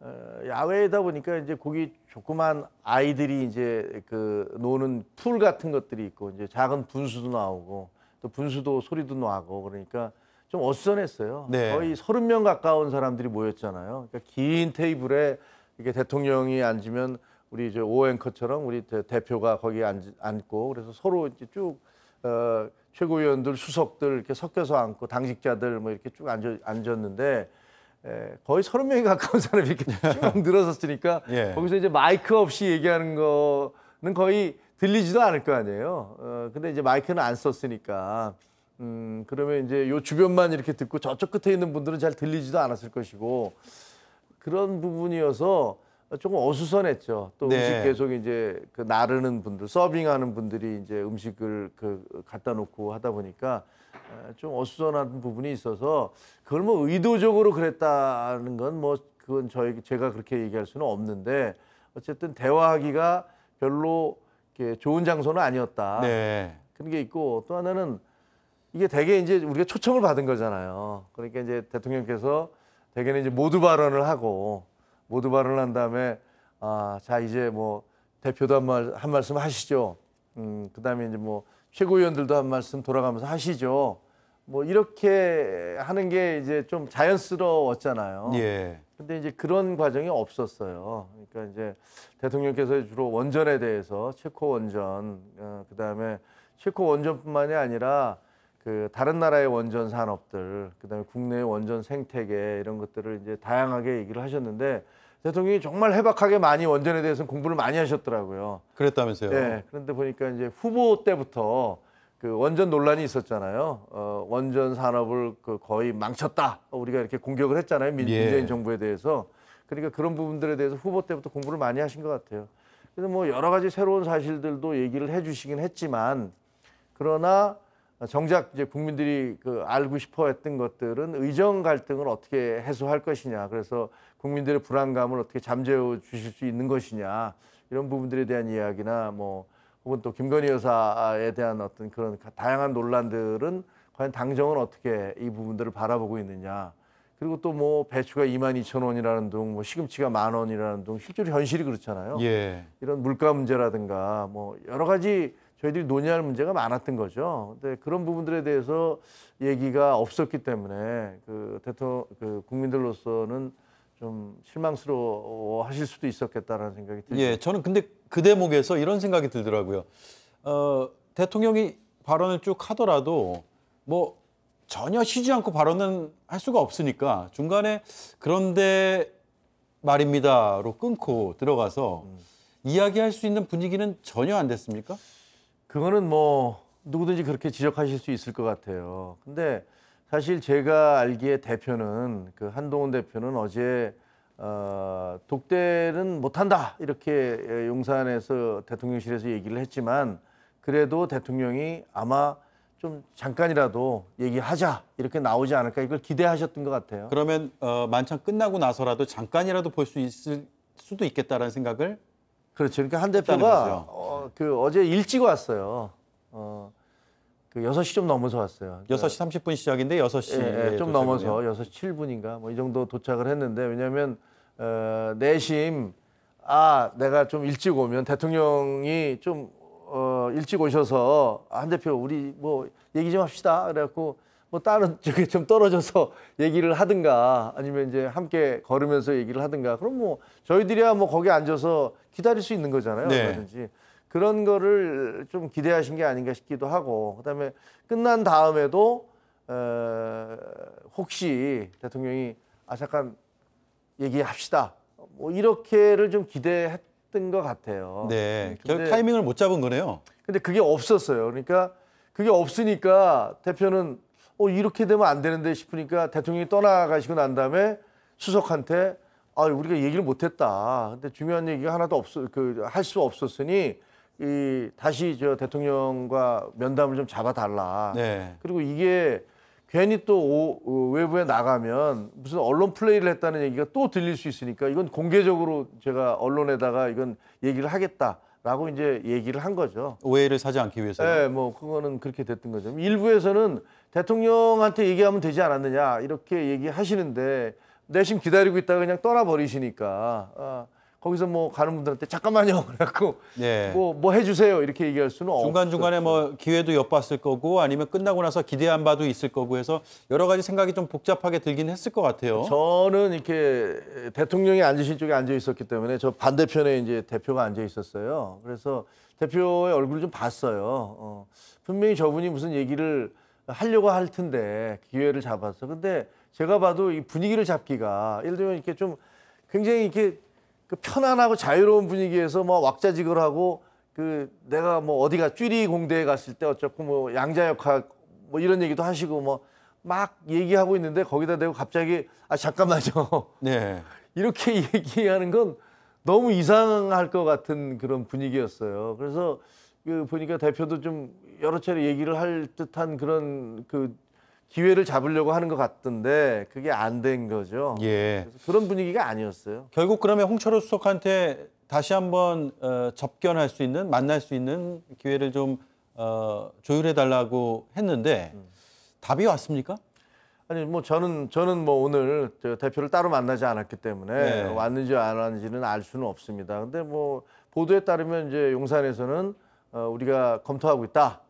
어, 야외다 보니까 이제 거기 조그만 아이들이 이제 그 노는 풀 같은 것들이 있고 이제 작은 분수도 나오고 또 분수도 소리도 나고 그러니까 좀 어수선했어요. 네. 거의 30명 가까운 사람들이 모였잖아요. 그러니까 긴 테이블에 이게 대통령이 앉으면 우리 저 오앵커처럼 우리 대- 대표가 거기에 앉, 앉고 그래서 서로 이제 쭉 어, 최고위원들 수석들 이렇게 섞여서 앉고 당직자들 뭐 이렇게 쭉 앉아, 앉았는데 에, 거의 30명이 가까운 사람이 이렇게 쭉 늘어섰으니까 예. 거기서 이제 마이크 없이 얘기하는 거는 거의 들리지도 않을 거 아니에요. 어, 근데 이제 마이크는 안 썼으니까 음, 그러면 이제 요 주변만 이렇게 듣고 저쪽 끝에 있는 분들은 잘 들리지도 않았을 것이고 그런 부분이어서 조금 어수선했죠. 또 네. 음식 계속 이제 그 나르는 분들, 서빙하는 분들이 이제 음식을 그 갖다 놓고 하다 보니까 에, 좀 어수선한 부분이 있어서 그걸 뭐 의도적으로 그랬다는 건 뭐 그건 저희 제가 그렇게 얘기할 수는 없는데 어쨌든 대화하기가 별로 이렇게 좋은 장소는 아니었다. 네. 그런 게 있고 또 하나는 이게 대개 이제 우리가 초청을 받은 거잖아요. 그러니까 이제 대통령께서 대개는 이제 모두 발언을 하고 모두 발언을 한 다음에 아, 자 이제 뭐 대표도 한, 말, 한 말씀 하시죠. 음, 그다음에 이제 뭐 최고위원들도 한 말씀 돌아가면서 하시죠. 뭐 이렇게 하는 게 이제 좀 자연스러웠잖아요. 예. 근데 이제 그런 과정이 없었어요. 그러니까 이제 대통령께서 주로 원전에 대해서 체코 원전, 어, 그다음에 체코 원전뿐만이 아니라 그 다른 나라의 원전 산업들, 그다음에 국내 원전 생태계 이런 것들을 이제 다양하게 얘기를 하셨는데 대통령이 정말 해박하게 많이 원전에 대해서 공부를 많이 하셨더라고요. 그랬다면서요. 네, 그런데 보니까 이제 후보 때부터 그 원전 논란이 있었잖아요. 어, 원전 산업을 그 거의 망쳤다. 우리가 이렇게 공격을 했잖아요. 민, 예. 문재인 정부에 대해서. 그러니까 그런 부분들에 대해서 후보 때부터 공부를 많이 하신 것 같아요. 그래서 뭐 여러 가지 새로운 사실들도 얘기를 해주시긴 했지만 그러나 정작 이제 국민들이 그 알고 싶어 했던 것들은 의정 갈등을 어떻게 해소할 것이냐. 그래서 국민들의 불안감을 어떻게 잠재워 주실 수 있는 것이냐. 이런 부분들에 대한 이야기나 뭐 혹은 또 김건희 여사에 대한 어떤 그런 다양한 논란들은 과연 당정은 어떻게 이 부분들을 바라보고 있느냐. 그리고 또 뭐 배추가 2만 2천 원이라는 둥, 뭐 시금치가 만 원이라는 둥, 실제로 현실이 그렇잖아요. 예. 이런 물가 문제라든가 뭐 여러 가지 저희들이 논의할 문제가 많았던 거죠. 근데 그런 부분들에 대해서 얘기가 없었기 때문에 그 대통령 그 국민들로서는 좀 실망스러워 하실 수도 있었겠다라는 생각이 들죠. 예, 저는 근데 그 대목에서 이런 생각이 들더라고요. 어, 대통령이 발언을 쭉 하더라도 뭐 전혀 쉬지 않고 발언은 할 수가 없으니까 중간에 그런데 말입니다로 끊고 들어가서 이야기할 수 있는 분위기는 전혀 안 됐습니까? 그거는 뭐 누구든지 그렇게 지적하실 수 있을 것 같아요. 근데 사실 제가 알기에 대표는 그 한동훈 대표는 어제 어, 독대는 못한다 이렇게 용산에서 대통령실에서 얘기를 했지만 그래도 대통령이 아마 좀 잠깐이라도 얘기하자 이렇게 나오지 않을까 이걸 기대하셨던 것 같아요. 그러면 어, 만찬 끝나고 나서라도 잠깐이라도 볼 수 있을 수도 있겠다라는 생각을 그렇죠. 그러니까 한 대표가. 어, 그 어제 일찍 왔어요. 어, 그 6시 좀 넘어서 왔어요. 6시 30분 시작인데 6시 예, 예, 좀 넘어서 6시 7분인가 뭐 이 정도 도착을 했는데 왜냐하면 어, 내심 아 내가 좀 일찍 오면 대통령이 좀 어, 일찍 오셔서 아, 한 대표 우리 뭐 얘기 좀 합시다 그래갖고 뭐 다른 쪽에 좀 떨어져서 얘기를 하든가 아니면 이제 함께 걸으면서 얘기를 하든가 그럼 뭐 저희들이야 뭐 거기 앉아서 기다릴 수 있는 거잖아요 네. 얼마든지 그런 거를 좀 기대하신 게 아닌가 싶기도 하고 그다음에 끝난 다음에도 어, 혹시 대통령이 아 잠깐 얘기합시다 뭐 이렇게를 좀 기대했던 것 같아요. 네, 결 타이밍을 못 잡은 거네요. 근데 그게 없었어요. 그러니까 그게 없으니까 대표는 어 이렇게 되면 안 되는데 싶으니까 대통령이 떠나가시고 난 다음에 수석한테 아 우리가 얘기를 못했다. 근데 중요한 얘기가 하나도 없어 그할 수 없었으니 이 다시 저 대통령과 면담을 좀 잡아달라. 네. 그리고 이게 괜히 또 오- 어, 외부에 나가면 무슨 언론 플레이를 했다는 얘기가 또 들릴 수 있으니까 이건 공개적으로 제가 언론에다가 이건 얘기를 하겠다 라고 이제 얘기를 한 거죠. 오해를 사지 않기 위해서. 네, 뭐 그거는 그렇게 됐던 거죠. 일부에서는 대통령한테 얘기하면 되지 않았느냐 이렇게 얘기하시는데 내심 기다리고 있다가 그냥 떠나버리시니까 아, 거기서 뭐 가는 분들한테 잠깐만요. 그래갖고 네. 뭐 뭐 해주세요 이렇게 얘기할 수는 중간 중간에 뭐 기회도 엿봤을 거고 아니면 끝나고 나서 기대한 바도 있을 거고 해서 여러 가지 생각이 좀 복잡하게 들긴 했을 것 같아요. 저는 이렇게 대통령이 앉으신 쪽에 앉아 있었기 때문에 저 반대편에 이제 대표가 앉아 있었어요. 그래서 대표의 얼굴을 좀 봤어요. 어, 분명히 저분이 무슨 얘기를 하려고 할 텐데 기회를 잡았어. 근데 제가 봐도 이 분위기를 잡기가 예를 들면 이렇게 좀 굉장히 이렇게 그 편안하고 자유로운 분위기에서 뭐 왁자지껄 하고 그 내가 뭐 어디가 쭈리 공대에 갔을 때 어쩌고 뭐 양자 역학 뭐 이런 얘기도 하시고 뭐 막 얘기하고 있는데 거기다 대고 갑자기 아 잠깐만요. 네. 이렇게 얘기하는 건 너무 이상할 것 같은 그런 분위기였어요. 그래서 그 보니까 대표도 좀 여러 차례 얘기를 할 듯한 그런 그 기회를 잡으려고 하는 것 같던데 그게 안 된 거죠. 예. 그런 분위기가 아니었어요. 결국 그러면 홍철호 수석한테 다시 한번 어, 접견할 수 있는 만날 수 있는 기회를 좀 어, 조율해 달라고 했는데 답이 왔습니까? 아니 뭐 저는 저는 뭐 오늘 저 대표를 따로 만나지 않았기 때문에 네. 왔는지 안 왔는지는 알 수는 없습니다. 근데 뭐 보도에 따르면 이제 용산에서는 어, 우리가 검토하고 있다.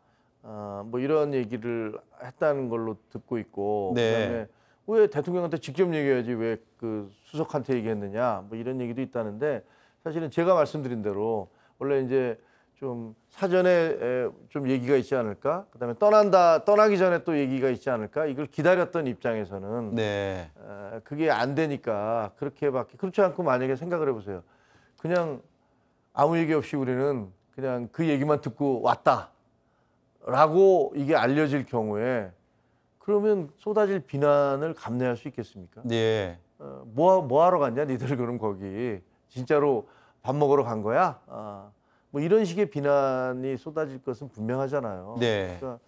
어, 뭐 이런 얘기를 했다는 걸로 듣고 있고 네. 그다음에 왜 대통령한테 직접 얘기해야지 왜 그 수석한테 얘기했느냐 뭐 이런 얘기도 있다는데 사실은 제가 말씀드린 대로 원래 이제 좀 사전에 에, 좀 얘기가 있지 않을까 그다음에 떠난다 떠나기 전에 또 얘기가 있지 않을까 이걸 기다렸던 입장에서는 네. 어, 그게 안 되니까 그렇게밖에 그렇지 않고 만약에 생각을 해보세요 그냥 아무 얘기 없이 우리는 그냥 그 얘기만 듣고 왔다 라고 이게 알려질 경우에 그러면 쏟아질 비난을 감내할 수 있겠습니까? 네. 어, 뭐, 뭐 하러 갔냐 니들 그럼 거기 진짜로 밥 먹으러 간 거야? 아, 뭐 이런 식의 비난이 쏟아질 것은 분명하잖아요. 네. 그러니까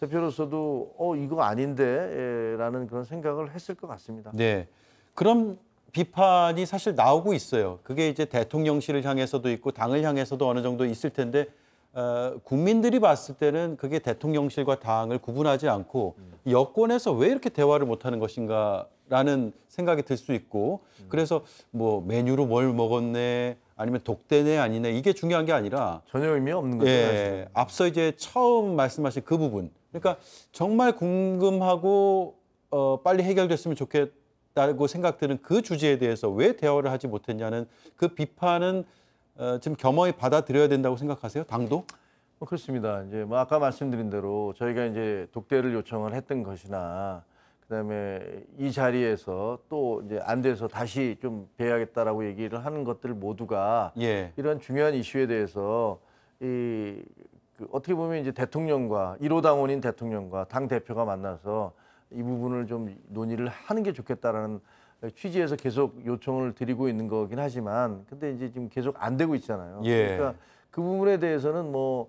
대표로서도 어 이거 아닌데라는 그런 생각을 했을 것 같습니다. 네. 그런 비판이 사실 나오고 있어요. 그게 이제 대통령실을 향해서도 있고 당을 향해서도 어느 정도 있을 텐데 어, 국민들이 봤을 때는 그게 대통령실과 당을 구분하지 않고 여권에서 왜 이렇게 대화를 못하는 것인가라는 생각이 들 수 있고 그래서 뭐 메뉴로 뭘 먹었네 아니면 독대네 아니네 이게 중요한 게 아니라 전혀 의미 없는 거죠. 예. 앞서 이제 처음 말씀하신 그 부분. 그러니까 정말 궁금하고 어, 빨리 해결됐으면 좋겠다고 생각드는 그 주제에 대해서 왜 대화를 하지 못했냐는 그 비판은 어, 지금 겸허히 받아들여야 된다고 생각하세요? 당도? 뭐 그렇습니다. 이제 뭐 아까 말씀드린 대로 저희가 이제 독대를 요청을 했던 것이나 그다음에 이 자리에서 또 이제 안 돼서 다시 좀 배야겠다라고 얘기를 하는 것들 모두가 예. 이런 중요한 이슈에 대해서 이 그 어떻게 보면 이제 대통령과 1호 당원인 대통령과 당 대표가 만나서 이 부분을 좀 논의를 하는 게 좋겠다라는 취지에서 계속 요청을 드리고 있는 거긴 하지만 근데 이제 지금 계속 안 되고 있잖아요. 예. 그러니까 그 부분에 대해서는 뭐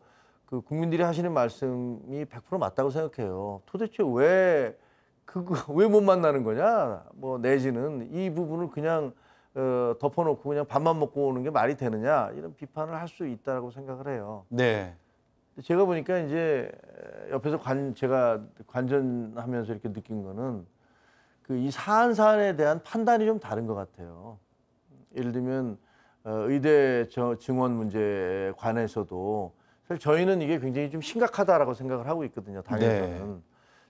그 국민들이 하시는 말씀이 100% 맞다고 생각해요. 도대체 왜 그거 왜 못 만나는 거냐? 뭐 내지는 이 부분을 그냥 어, 덮어놓고 그냥 밥만 먹고 오는 게 말이 되느냐 이런 비판을 할 수 있다라고 생각을 해요. 네. 제가 보니까 이제 옆에서 관 제가 관전하면서 이렇게 느낀 거는 그 이 사안 사안에 대한 판단이 좀 다른 것 같아요. 예를 들면 어, 의대 저 증원 문제에 관해서도 사실 저희는 이게 굉장히 좀 심각하다라고 생각을 하고 있거든요. 당에서는 네.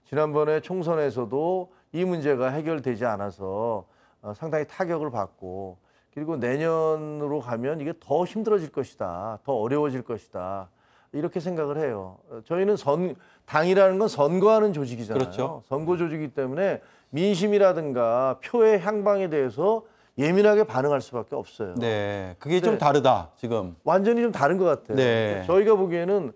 지난번에 총선에서도 이 문제가 해결되지 않아서 어, 상당히 타격을 받고 그리고 내년으로 가면 이게 더 힘들어질 것이다, 더 어려워질 것이다 이렇게 생각을 해요. 어, 저희는 선 당이라는 건 선거하는 조직이잖아요. 그렇죠. 선거 조직이기 때문에 민심이라든가 표의 향방에 대해서 예민하게 반응할 수밖에 없어요. 네. 그게 좀 네. 다르다, 지금. 완전히 좀 다른 것 같아요. 네. 저희가 보기에는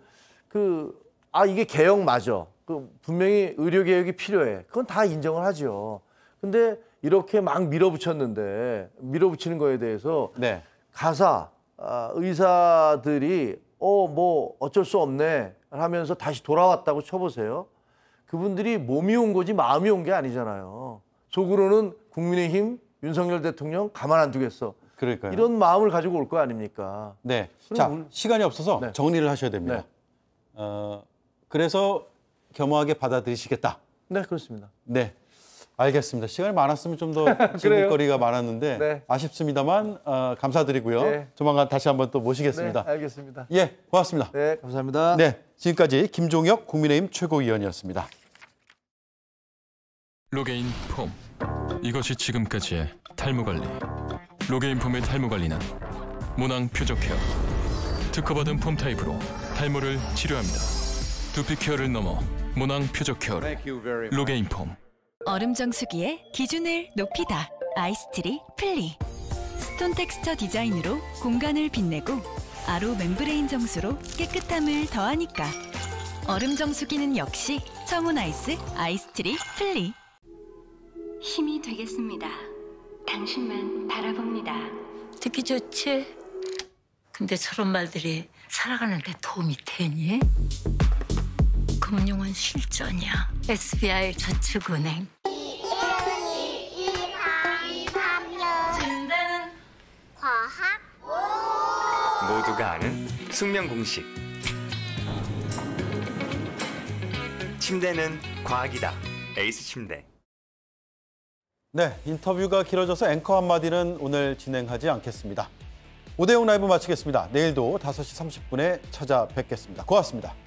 그 아 이게 개혁 맞아. 그 분명히 의료 개혁이 필요해. 그건 다 인정을 하죠. 근데 이렇게 막 밀어붙였는데 밀어붙이는 거에 대해서 네. 가사 아, 의사들이 어 뭐 어쩔 수 없네 하면서 다시 돌아왔다고 쳐보세요. 그분들이 몸이 온 거지 마음이 온 게 아니잖아요. 속으로는 국민의힘 윤석열 대통령 가만 안 두겠어. 그러니까요. 이런 마음을 가지고 올 거 아닙니까? 네. 자, 물- 시간이 없어서 네. 정리를 하셔야 됩니다. 네. 어, 그래서 겸허하게 받아들이시겠다. 네, 그렇습니다. 네. 알겠습니다. 시간이 많았으면 좀 더 질문거리가 많았는데 네. 아쉽습니다만 어, 감사드리고요. 네. 조만간 다시 한번 또 모시겠습니다. 네, 알겠습니다. 예, 고맙습니다. 네, 감사합니다. 네, 지금까지 김종혁 국민의힘 최고위원이었습니다. 로게인 폼. 이것이 지금까지의 탈모 관리. 로게인 폼의 탈모 관리는 모낭 표적 케어. 특허받은 폼 타입으로 탈모를 치료합니다. 두피 케어를 넘어 모낭 표적 케어로 로게인 폼. 얼음 정수기의 기준을 높이다. 아이스트리 플리. stone texture 디자인으로 공간을 빛내고 RO membrane 정수로 깨끗함을 더하니까. 얼음 정수기는 역시 청호나이스 아이스트리 플리. 힘이 되겠습니다. 당신만 바라봅니다. 듣기 좋지? 근데 저런 말들이 살아가는데 도움이 되니? 금융은 실전이야. SBI 저축은행. 진대는 과학. 모두가 아는 숙명 공식. 침대는 과학이다. 에이스 침대. 네, 인터뷰가 길어져서 앵커 한마디는 오늘 진행하지 않겠습니다. 오대용 라이브 마치겠습니다. 내일도 5시 30분에 찾아뵙겠습니다. 고맙습니다.